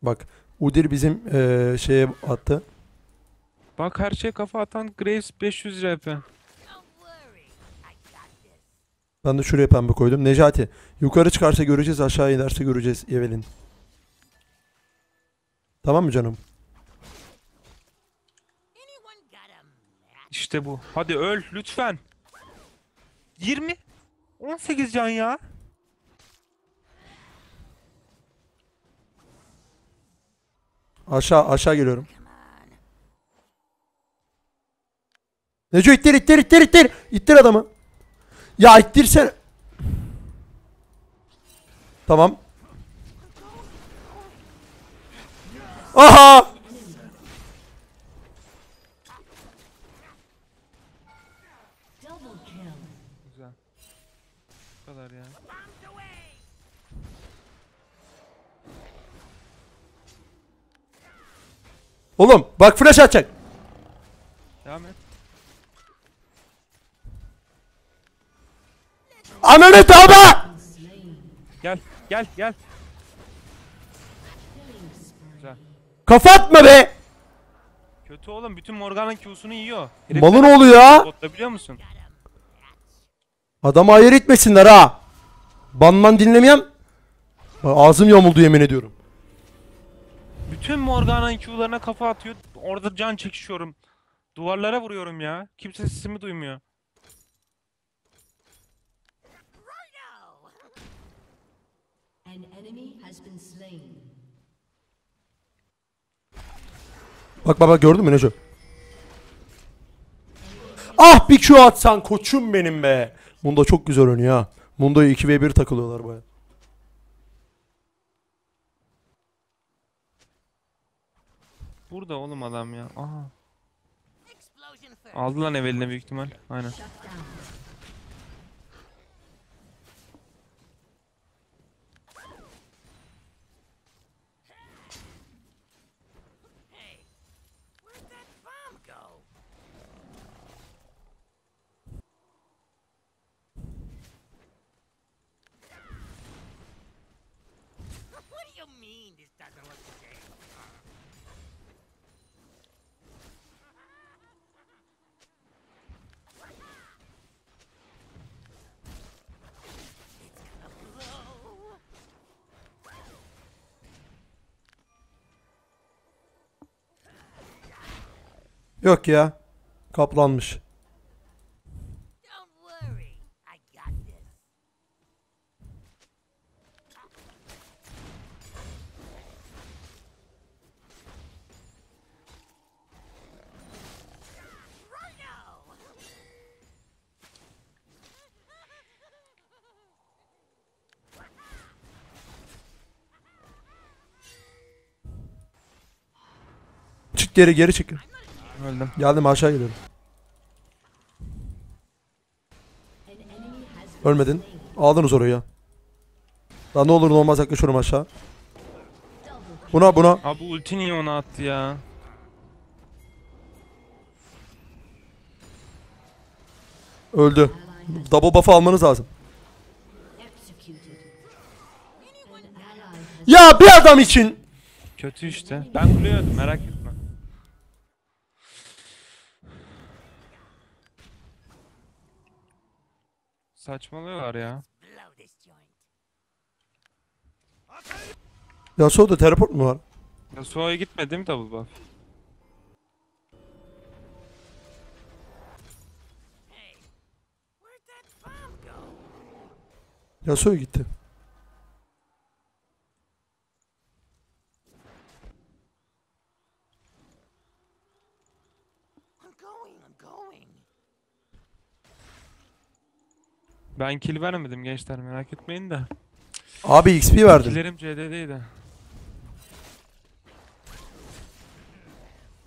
Bak. Udyr bizim eee, şeye attı. Bak her şeye kafa atan Graves 500 RP. Ben de şuraya pembe koydum. Necati. Yukarı çıkarsa göreceğiz. Aşağı inerse göreceğiz Evelyn. Tamam mı canım? İşte bu. Hadi öl lütfen. 20 18 can ya. Aşağı aşağı geliyorum. Neco ittir ittir ittir ittir. İttir adamı. Ya ittirsen. Tamam. Aha! Güzel. Bu ya. Oğlum bak flash atacak. Devam et. Ananı! Slain. Gel gel gel. Güzel. Kafa atma be! Kötü oğlum bütün Morgan'ın Q'sunu yiyor. Malın oğlu ya. Botta biliyor musun? Adamı ayır etmesinler ha. Banman dinlemeyem. Ağzım yamuldu yemin ediyorum. Bütün Morgan'ın Q'larına kafa atıyor. Orada can çekişiyorum. Duvarlara vuruyorum ya. Kimse sesimi duymuyor. Righto! An enemy has been slain. Bak bak bak gördün mü Neco? Ah bir Q atsan koçum benim be. Mundo çok güzel oynuyor ha. Mundo'yu 2v1 takılıyorlar baya. Burada oğlum adam ya. Aha. Aldı lan eveline büyük ihtimal. Aynen. Yok ya. Kaplanmış. Çık geri geri çık. Öldüm. Geldim aşağı been Ölmedin. Aldınız orayı ya. Daha ne olur ne olmaz yaklaşıyorum aşağı. Buna buna. Abi bu ulti niye ona attı ya? Öldü. Double buff almanız lazım. Ya bir adam için. Kötü işte. Ben kuluyordum merak etme. Saçmalıyorlar ya. Joint. Yasuo'da teleport mu var? Yasuo'ya gitmedi mi double buff? Yasuo gitti. Ben kill vermedim gençler merak etmeyin de. Abi XP verdin. Killerim CD'deydi.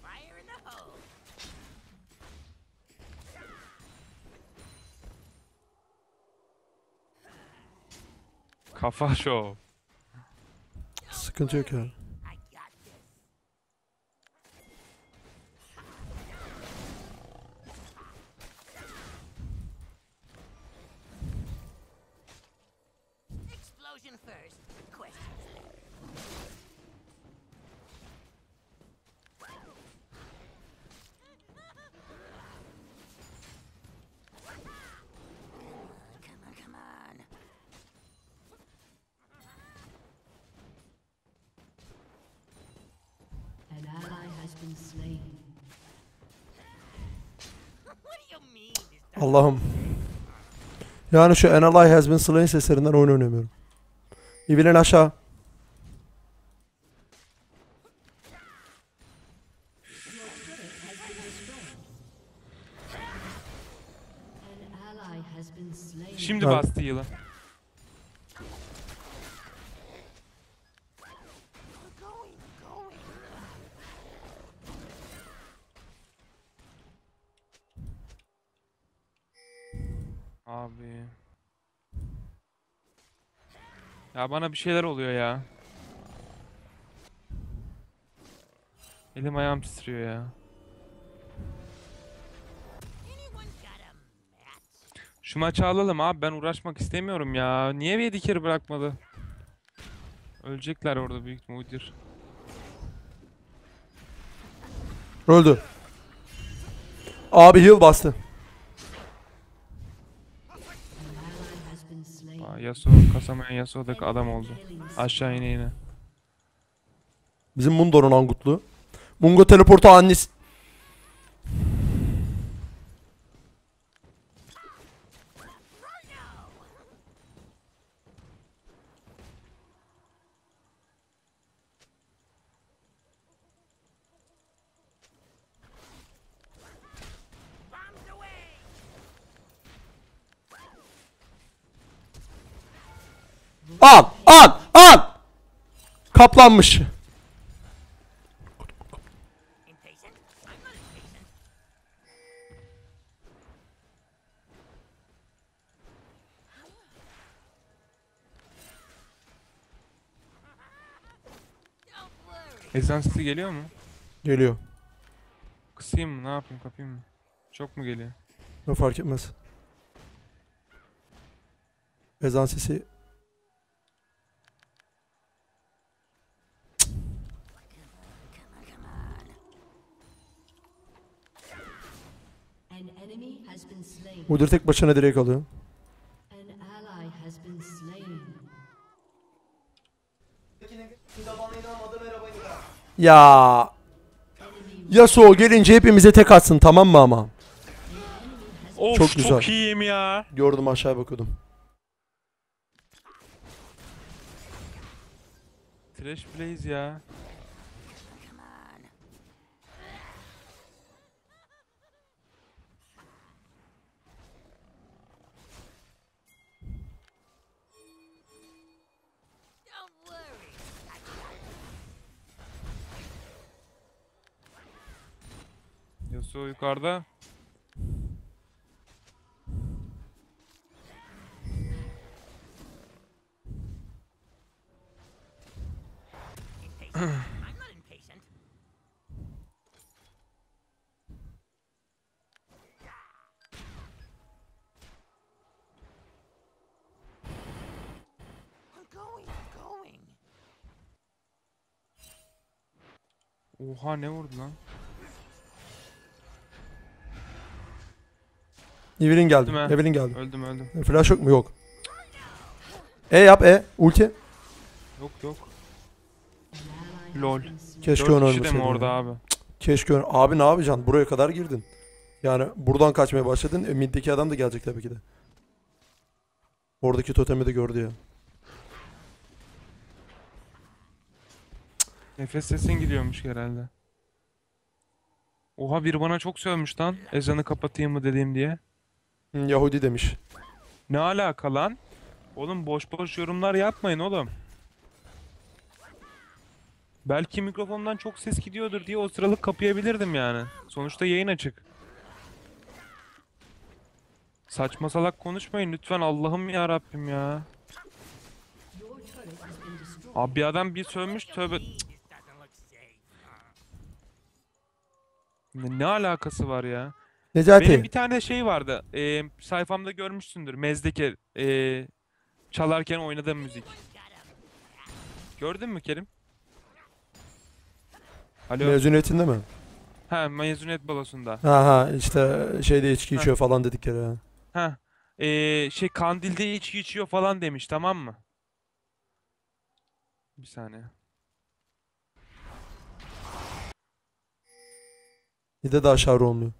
Fire in the hole. Kafa şov. Sıkıntı yok ya. I got this. Explosion first. Questions later. Come on, come on. an ally has been slain. What do you mean this doesn't Allah'ım. Yani şu Analy Has Been Slain seslerinden oyun oynamıyorum. Evelyn aşağı. An ally has been slain. Şimdi Ha. bastı yılı. I'm going, I'm going. Abi. Ya bana bir şeyler oluyor ya. Elim ayağım titriyor ya. Şu maçı alalım abi ben uğraşmak istemiyorum ya. Niye bir kere bırakmadı? Ölecekler orada büyük mudir. Öldü. Abi heal bastı. Yasuo kasamayan Yasuo'daki adam oldu. Aşağı ine yine. Bizim Mundo'nun angutlu. Mungo teleportu annesi. An! An! An! Kaplanmış. Ezan sesi geliyor mu? Geliyor. Kısayım mı? Ne yapayım? Kapayım mı? Çok mu geliyor? Ne fark etmez. Ezan sesi. An enemy has Mudir tek başına direkt alıyor. Ya Yasuo gelince hepimize tek atsın tamam mı ama? Of Çok çok, güzel. iyiyim ya. Gördüm aşağıya bakıyordum. Trash Blaze ya. I'm going. Oha ne vurdu lan? Evelyn geldi. Evelyn geldi. Öldüm öldüm. Flash yok mu? Yok. E yap E. Ulti. Yok yok. Lol. Keşke Dört onu kişi de mi ölmeseydin orada ya. abi? Keşke onu. Abi ne yapacaksın? Buraya kadar girdin. Yani buradan kaçmaya başladın. E, middeki adam da gelecek tabii ki de. Oradaki totemi de gördü ya. Nefes sesin gidiyormuş herhalde. Oha biri bana çok sövmüş lan. Ezanı kapatayım mı dediğim diye. Hı, Yahudi demiş. Ne alaka lan? Oğlum boş boş yorumlar yapmayın oğlum. Belki mikrofondan çok ses gidiyordur diye o sıralık kapayabilirdim yani. Sonuçta yayın açık. Saçma salak konuşmayın lütfen Allah'ım ya Rabbim ya. Abi bir adam bir sövmüş tövbe. Ne, ne alakası var ya? Necati. Benim bir tane şey vardı. Ee, sayfamda görmüşsündür. Mezdeke ee, çalarken oynadığım müzik. Gördün mü Kerim? Alo. Mezuniyetinde mi? Ha mezuniyet balosunda. Ha ha işte şeyde içki Ha. içiyor falan dedikleri. ha. Ha. Ee, şey kandilde içki içiyor falan demiş tamam mı? Bir saniye. Bir de daha şarı olmuyor.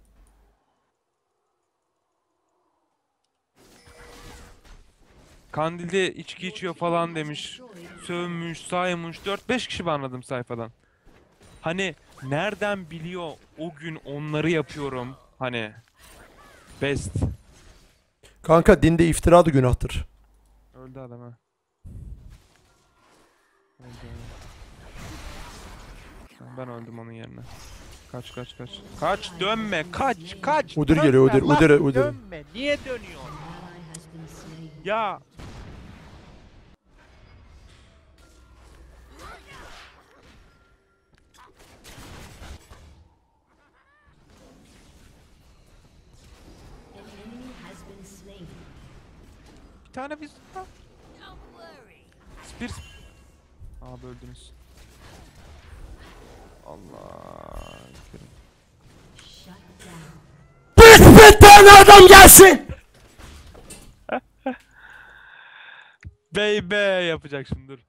Kandilde içki içiyor falan demiş. Sövmüş, saymış. 4-5 kişi banladım sayfadan. Hani nereden biliyor o gün onları yapıyorum. Hani best. Kanka dinde iftira da günahtır. Öldü adam ha. Öldü. Ben- öldüm onun yerine. Kaç kaç kaç. Kaç dönme kaç kaç. Udyr geliyor lan, Udyr Udyr. Dönme niye dönüyor? An ally has been slain. Ya bir tane biz. Spears. Aa öldünüz. Allah. Bir tane adam gelsin. Baby yapacak şimdi dur.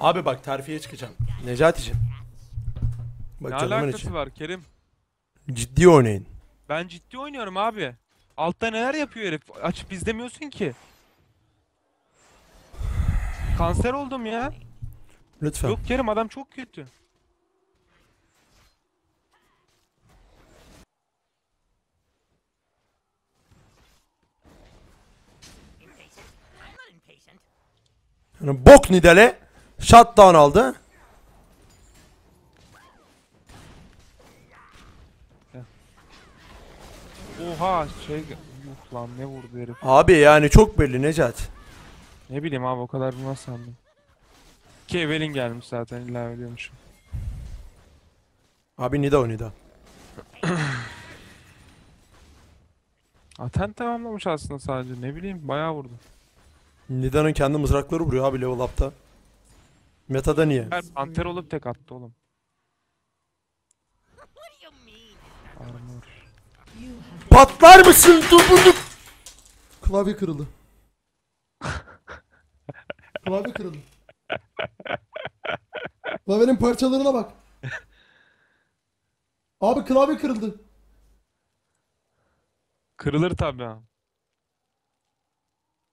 Abi bak terfiye çıkacağım. Necati'ciğim. Bak Ne canımın alakası içi. var Kerim? Ciddi oynayın. Ben ciddi oynuyorum abi. Altta neler yapıyor herif? Açıp izlemiyorsun ki. Kanser oldum ya. Lütfen. Yok Kerim adam çok kötü. Impatient? I'm not impatient. Yani bok Nidale shutdown aldı. Oha şey yuh lan ne vurdu herif. Abi yani çok belli Necat. Ne bileyim abi o kadar vurmaz sandım. Ki Evelyn gelmiş zaten illa ölüyormuşum. Abi Nida o Nida. Aten tamamlamış aslında sadece ne bileyim bayağı vurdu. Nida'nın kendi mızrakları vuruyor abi level up'ta. Meta'da niye? Her panter olup tek attı oğlum. Armor. Patlar mısın? Durdurduk. Klavye kırıldı. Klavye kırıldı. Klavyenin parçalarına bak. Abi klavye kırıldı. Kırılır tabii ha.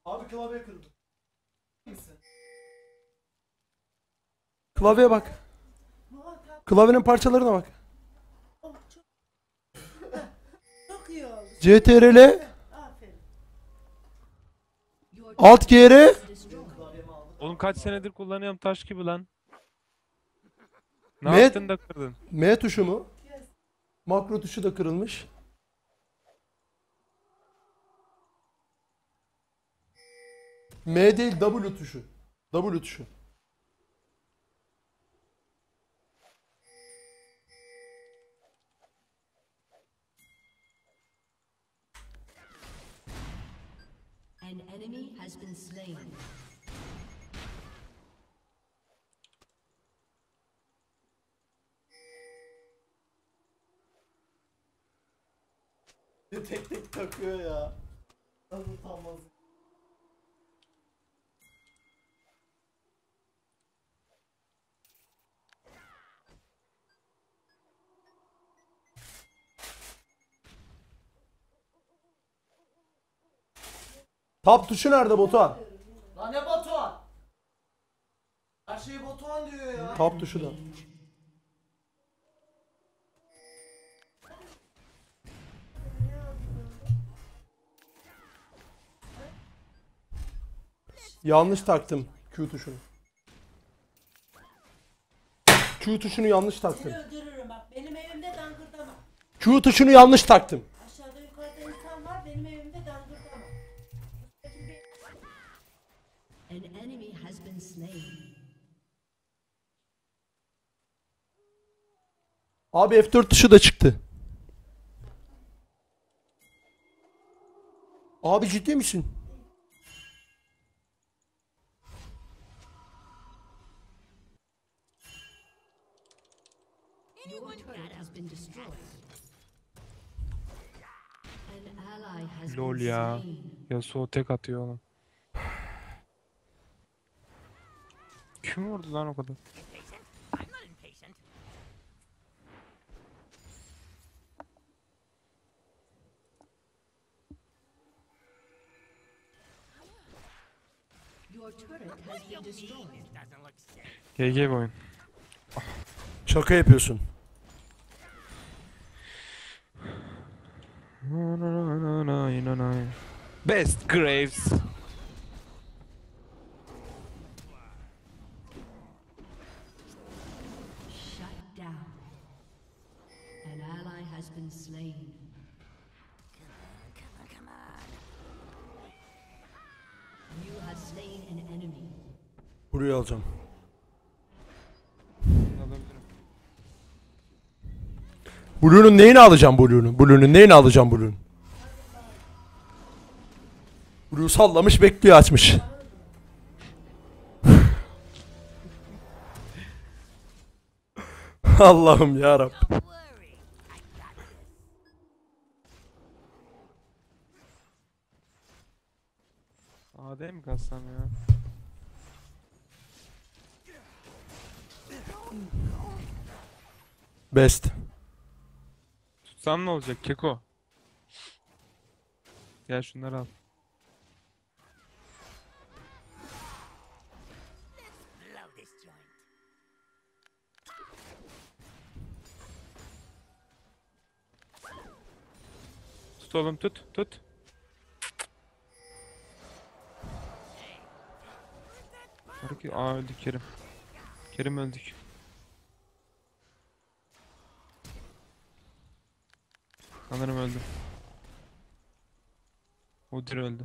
Abi klavye kırıldı. Klavyeye bak. Klavyenin parçalarına bak. CTRL alt destroyed. Oğlum kaç senedir kullanıyorum taş gibi lan. Ne Met- yaptın da kırdın? M tuşu mu? Makro tuşu da kırılmış. M değil W tuşu. W tuşu. An enemy has been slain. Tek tek. Tap tuşu nerede Batuhan? Lan ne Batuhan? Her şeyi Batuhan diyor ya. Tap tuşu da. Yanlış taktım Q tuşunu. Q tuşunu yanlış taktım. Seni öldürürüm bak. Benim evimde dangırdama. Q tuşunu yanlış taktım. Abi F4 tuşu da çıktı. Abi ciddi misin? Lol ya. Yasuo tek atıyor oğlum. Kim vurdu lan o kadar? Impatient? I'm not impatient. Your turret has been destroyed. Doesn't look safe. GG bir oyun. Şaka yapıyorsun. Best Graves. Burayı alacağım. Blue'nun neyini alacağım Blue'nun? Blue'nun neyini alacağım Blue'nun? Blue sallamış bekliyor açmış. Allah'ım ya Rab. AD mi kalsam ya? Best. Tutsam ne olacak Keko? Gel şunları al. Tut oğlum tut tut. Hareket- Aa öldük Kerim. Kerim öldük. Sanırım öldüm. Udyr öldü.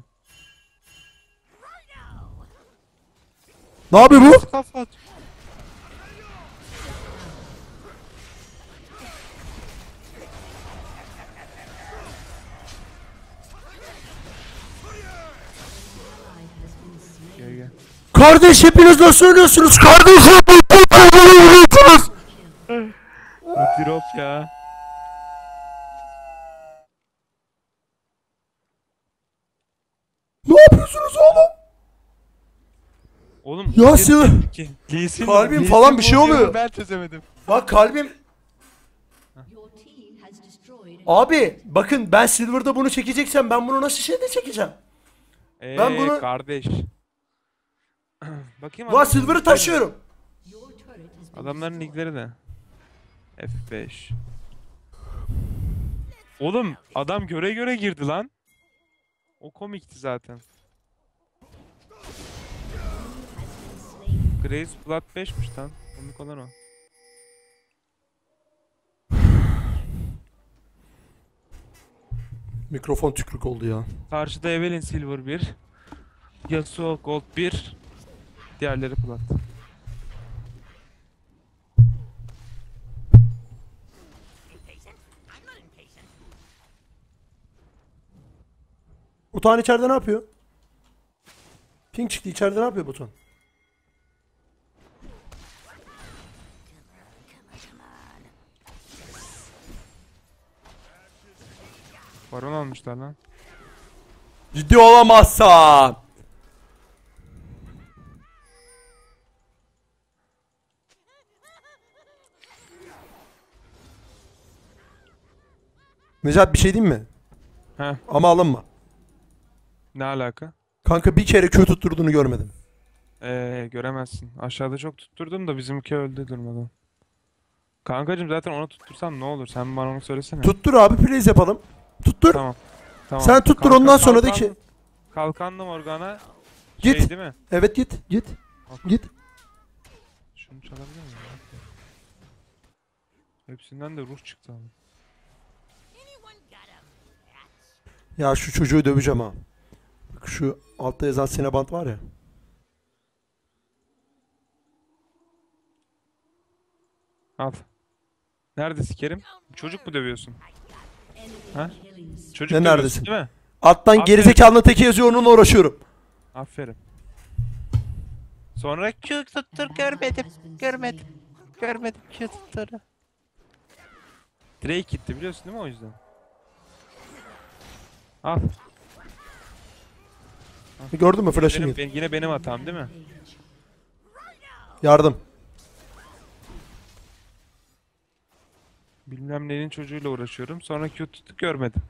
Ne yapıyor bu? Kafa at. Gel gel. Kardeş hepiniz nasıl ölüyorsunuz? Kardeşim. Udyr hop ya. Ne yapıyorsunuz oğlum? Oğlum Ya sen- ki- Lee Sin- Kalbim falan bir şey oluyor. Ben çözemedim. Bak kalbim. Your team has destroyed Abi bakın ben Silver'da bunu çekeceksem ben bunu nasıl şeyde çekeceğim? Eee Ben bunu- kardeş. Bakayım Bu adam- Silver'ı taşıyorum. your turret has been Adamların ligleri de. F5. Oğlum adam göre göre girdi lan. O komikti zaten. Grace Blood 5'miş lan. Komik olan o. Mikrofon tükrük oldu ya. Karşıda Evelyn Silver 1. Yasuo Gold 1. Diğerleri Plat. Utan içeride ne yapıyor? Pink çıktı içeride ne yapıyor Buton? Baron almışlar lan. Ciddi olamazsan. Necat bir şey diyeyim mi? Heh. Ama alınma. Ne alaka? Kanka bir kere Q tutturduğunu görmedim. Ee, göremezsin. Aşağıda çok tutturdum da bizimki öldü durmadan. Kankacım zaten onu tuttursam ne olur? Sen bana onu söylesene. Tuttur abi please yapalım. Tuttur. Tamam. Tamam. Sen tuttur Kanka, ondan sonra da kalkan- ki. Kalkanlı Morgana Git. şey değil mi? Evet git git. Git. Şunu çalabilir miyim? ya? Hepsinden de ruh çıktı abi. Ya şu çocuğu döveceğim ha. Şu altta yazan Sinebant var ya. Al. Nerede sikerim? Çocuk mu dövüyorsun? Ha? Çocuk Ne neredesin? değil mi? Alttan Aferin. gerizekalının teki yazıyor onunla uğraşıyorum. Aferin. Sonra Q tuttur görmedim. Görmedim. Görmedim Q tutturu. Drake gitti biliyorsun değil mi o yüzden? Al. Gördün mü flash'ını? Benim, ben- yine benim hatam değil mi? Yardım. Bilmem neyin çocuğuyla uğraşıyorum. Sonra Q tuttu görmedim.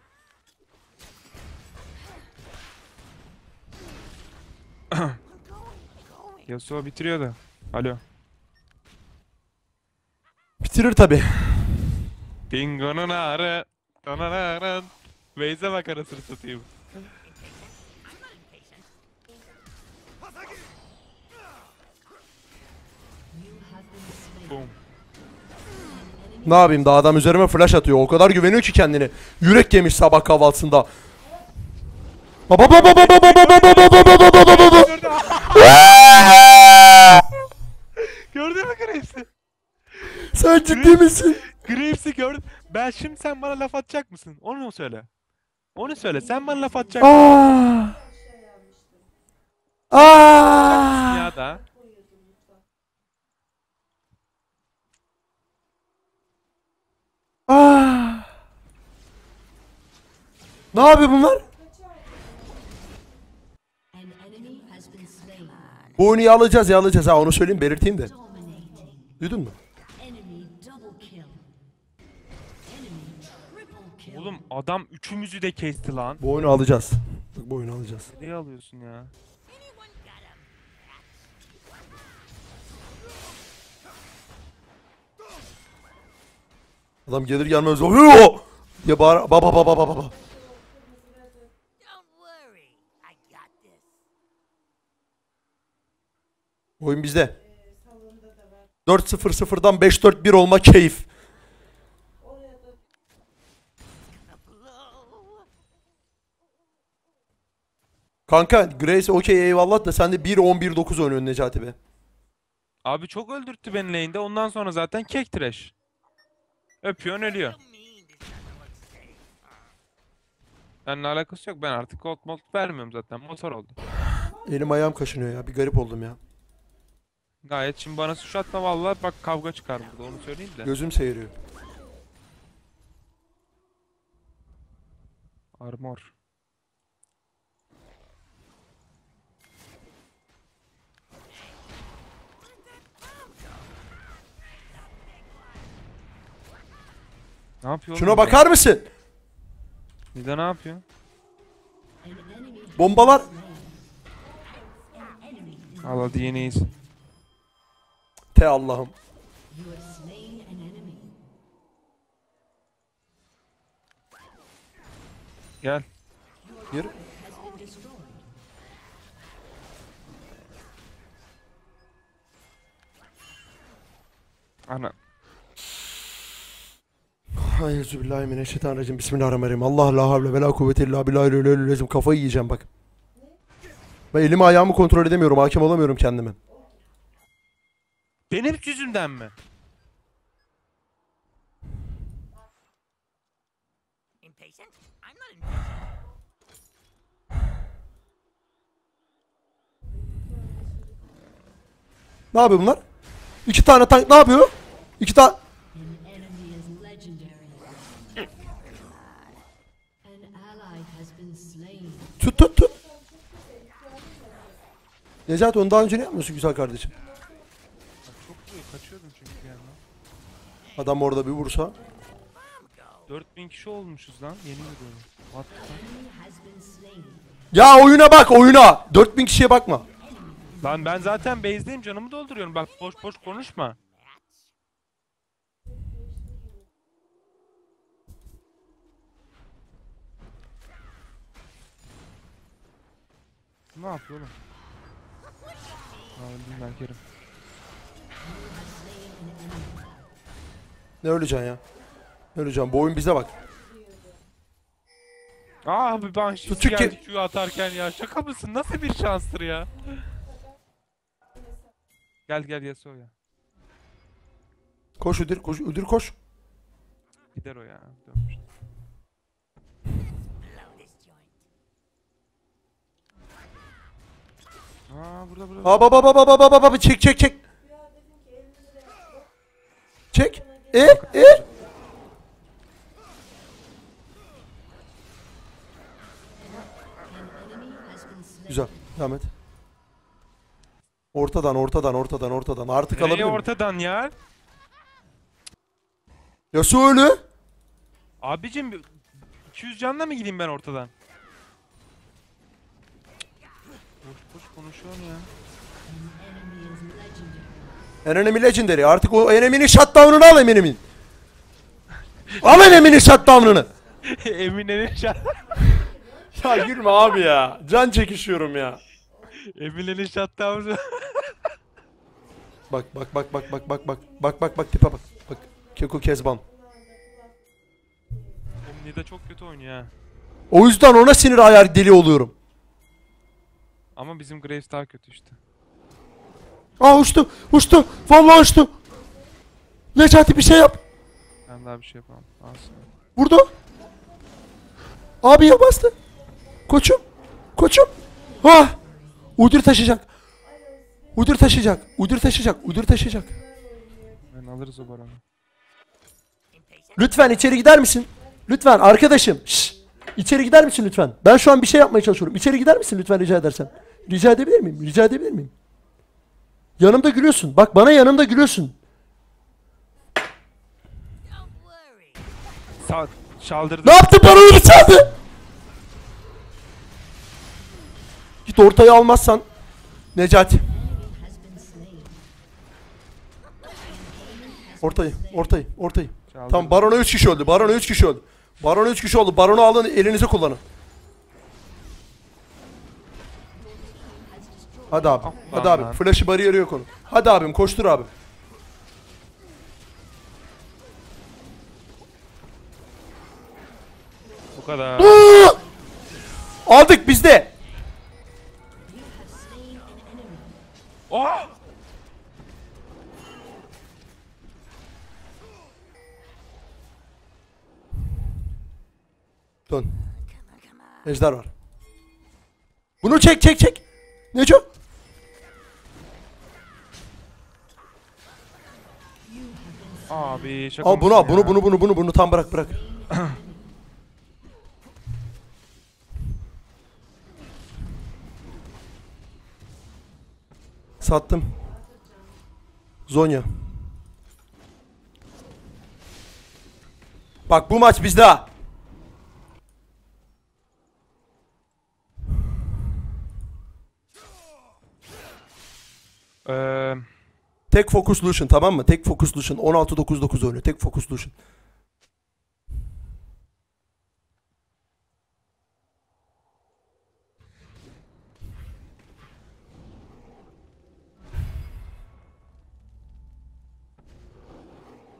Yasuo bitiriyor da. Alo. Bitirir tabi. Dingo'nun ağrı. Dananaren. Beyze bak arasını satayım. Ne yapayım da adam üzerime flash atıyor. O kadar güveniyor ki kendini. Yürek yemiş sabah kahvaltısında. Gördün mü Graves'i? Sen ciddi misin? Graves'i gördüm. Ben şimdi sen bana laf atacak mısın? Onu mu söyle? Onu söyle. Sen bana laf atacak mısın? Aa! Aa! Ne yapıyor bunlar? Bu oyunu ya alacağız ya alacağız ha onu söyleyeyim belirteyim de. Duydun mu? Oğlum adam üçümüzü de kesti lan. Bu oyunu alacağız. Bu oyunu alacağız. Nereye alıyorsun ya? Adam gelir gelmez oluyor. Ya bağır baba baba baba baba. Don't worry. I got this. Oyun bizde. 4-0-0'dan 5-4-1 olma keyif. Kanka Grace okey eyvallah da sen de 1-11-9 oynuyorsun Necati be. Abi çok öldürttü beni lane'de. Ondan sonra zaten kek trash. Öpüyorsun ölüyor. Benimle alakası yok. Ben artık gold mod vermiyorum zaten. Motor oldu. Elim ayağım kaşınıyor ya bir garip oldum ya. Gayet şimdi bana suç atma vallahi bak kavga çıkar burada onu söyleyeyim de. Gözüm seyiriyor. Armor. Ne yapıyor Şuna bakar mısın? bu? Nida ne yapıyor? Bombalar. Al hadi yeniyiz. Te Allah'ım. Gel. Yürü. Has been destroyed. Ana. Euzubillahimineşşeytanirracim. Bismillahirrahmanirrahim. Allah la havle ve la kuvvete illa billahi Kafayı yiyeceğim bak. Ben elimi ayağımı kontrol edemiyorum. Hakim olamıyorum kendime. Benim yüzümden mi? Impatient? I'm not impatient. Ne yapıyor bunlar? İki tane tank ne yapıyor? İki tane... Tut tut tut. Necati onu daha önce ne yapmıyorsun güzel kardeşim? Adam orada bir vursa. 4000 kişi olmuşuz lan. Yeni görüyorum. What. Ya oyuna bak oyuna. 4000 kişiye bakma. Lan ben zaten base'deyim canımı dolduruyorum. Bak boş boş konuşma. Ne yapıyor oğlum? Aa öldüm ben Kerim. Ne öleceksin ya? Ne öleceksin? Bu oyun bize bak. Aa abi ben şimdi Küçük geldi Q'yu atarken ya. Şaka mısın? Nasıl bir şanstır ya? Gel gel Yasuo ya. Koş Udir koş Udir koş. Gider o ya. Dönmüş. Aa burada burada. Aa baba baba baba baba çek çek çek. Çek. E e. Güzel. Devam et. Ortadan ortadan ortadan ortadan. Artık Nereye alabilir miyim? ortadan ya? Yasuo ölü. Abicim 200 canla mı gideyim ben ortadan? Boş boş konuşuyorsun ya. Enemy is legendary. En enemy legendary. Artık o eneminin shutdown'unu al Eminem'in. al eneminin shutdown'unu. Emine'nin şa Ya gülme abi ya. Can çekişiyorum ya. Emine'nin shutdown'u. Bak bak bak bak bak bak bak. Bak bak bak tipe bak. Bak. Keko Kezban. Omni de çok kötü oynuyor ha. O yüzden ona sinir ayar deli oluyorum. Ama bizim Graves daha kötü işte. Aa uçtu. Uçtu. Vallahi uçtu. Necati bir şey yap. Ben daha bir şey yapamam. Alsın. Vurdu. Abi ya bastı. Koçum. Koçum. Ha. Udur taşıyacak. Udur taşıyacak. Udur taşıyacak. Udur taşıyacak. Ben alırız o baronu. Lütfen içeri gider misin? Lütfen arkadaşım. Şşş. İçeri gider misin lütfen? Ben şu an bir şey yapmaya çalışıyorum. İçeri gider misin lütfen rica edersen? Rica edebilir miyim? Rica edebilir miyim? Yanımda gülüyorsun. Bak bana yanımda gülüyorsun. Sağ çaldırdı. Ne yaptı baronu mu çaldı? Git ortaya almazsan. Necati. Ortayı, ortayı, ortayı. Çaldırdı. Tamam Baron'a 3 kişi öldü. Baron'a 3 kişi öldü. Baron'a 3 kişi oldu. Baron'u alın elinize kullanın. Hadi abi. Ah Hadi abi. lan. Flash'ı bariyeri yok onun. Hadi abim koştur abi. Bu kadar. Aldık bizde. Oh! Dön. Ejder var. Bunu çek çek çek. Neco? Abi şaka Al bunu al. Bunu bunu bunu bunu bunu tam bırak bırak. Sattım. Zonya. Bak bu maç bizde. Eee Tek focus Lucian tamam mı? Tek focus Lucian. 16-9-9 oynuyor. Tek focus Lucian.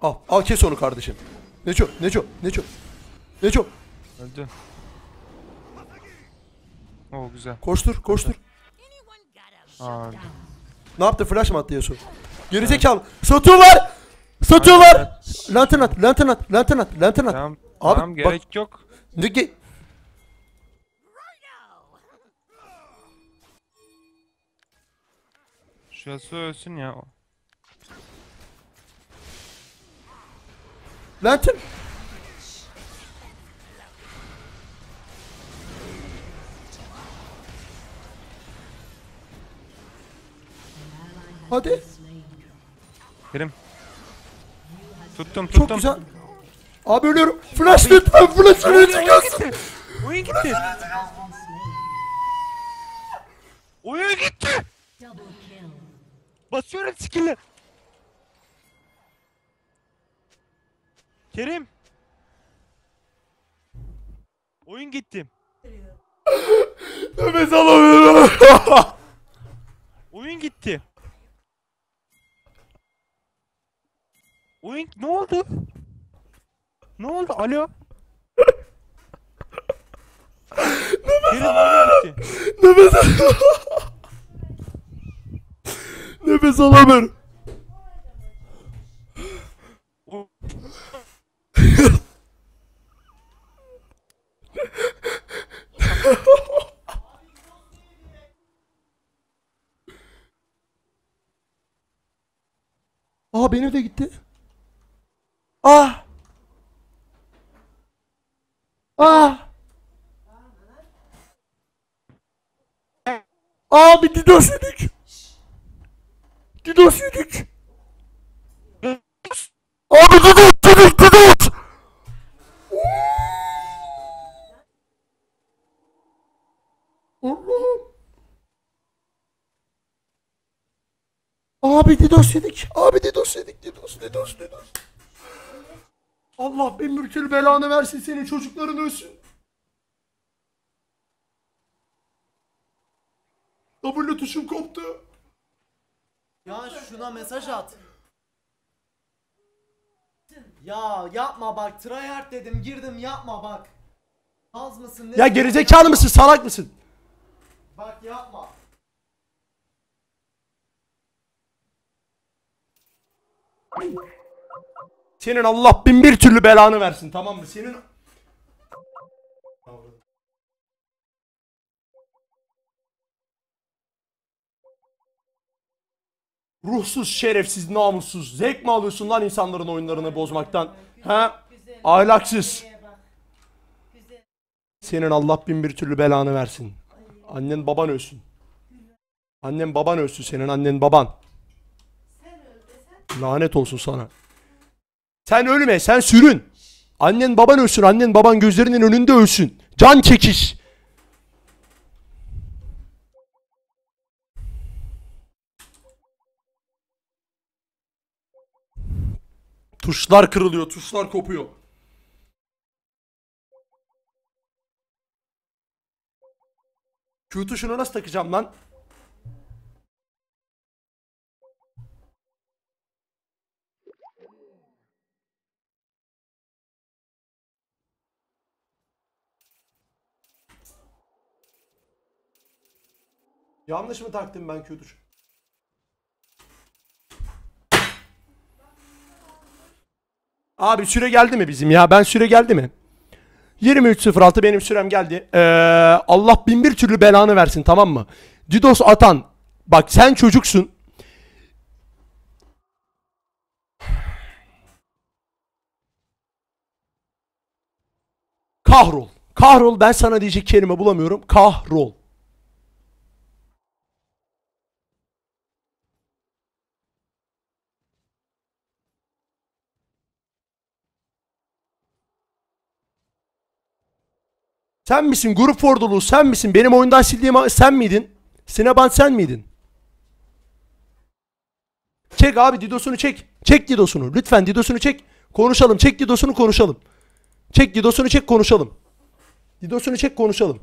Al. Al kes onu kardeşim. Neço. Neço. Neço. Neço. öldü. Oo güzel. Koştur. Koştur. Aa, Ne yaptı? Flash mı attı Yasuo? Gerizekalı. Satıyorlar. Satıyorlar. Lantern at. Lantern at. Lantern at. Lantern at. tamam. Abi, tamam bak- gerek yok. Ne ge- Şu Yasuo ölsün ya. o. Lantern. Hadi. Kerim. Tuttum Çok tuttum. güzel. Abi ölüyorum. Flash lütfen. Flash lütfen. Oyun gitti. Oyun gitti. Basıyorum skill'e. Kerim. Oyun gitti. Nefes alamıyorum. Oyun gitti. Oyun ne oldu? Ne oldu? Alo. Oyun gitti. Nefes Nefes alamıyorum. Aa benim de gitti. Ah. Ah. Abi Didos yedik. Didos yedik. Abi Didos yedik Didos. Abi Didos yedik. Abi Didos yedik. Didos, Didos, Didos. Allah bin bir türlü belanı versin senin çocukların ölsün. W tuşum koptu. Ya şuna mesaj at. Ya yapma bak tryhard dedim girdim yapma bak. Az mısın ne? Ya gerizekalı mısın salak mısın? Bak yapma. Senin Allah bin bir türlü belanı versin tamam mı? Senin... Ruhsuz, şerefsiz, namussuz. Zevk mi alıyorsun lan insanların oyunlarını bozmaktan? Ha? Ahlaksız. Senin Allah bin bir türlü belanı versin. Annen baban ölsün. Annen baban ölsün senin annen baban. Lanet olsun sana. Sen ölme sen sürün. Annen baban ölsün annen baban gözlerinin önünde ölsün. Can çekiş. Tuşlar kırılıyor tuşlar kopuyor. Q tuşunu nasıl takacağım lan? Yanlış mı taktım ben Q? Abi süre geldi mi bizim ya? Ben süre geldi mi? 23.06 benim sürem geldi. Ee, Allah bin bir türlü belanı versin tamam mı? Didos atan. Bak sen çocuksun. Kahrol. Kahrol ben sana diyecek kelime bulamıyorum. Kahrol. Sen misin? Grup Fordolu sen misin? Benim oyundan sildiğim sen miydin? Sineban sen miydin? Çek abi Didos'unu çek. Çek Didos'unu. Lütfen Didos'unu çek. Konuşalım. Çek Didos'unu konuşalım. Çek Didos'unu çek konuşalım. Didos'unu çek konuşalım.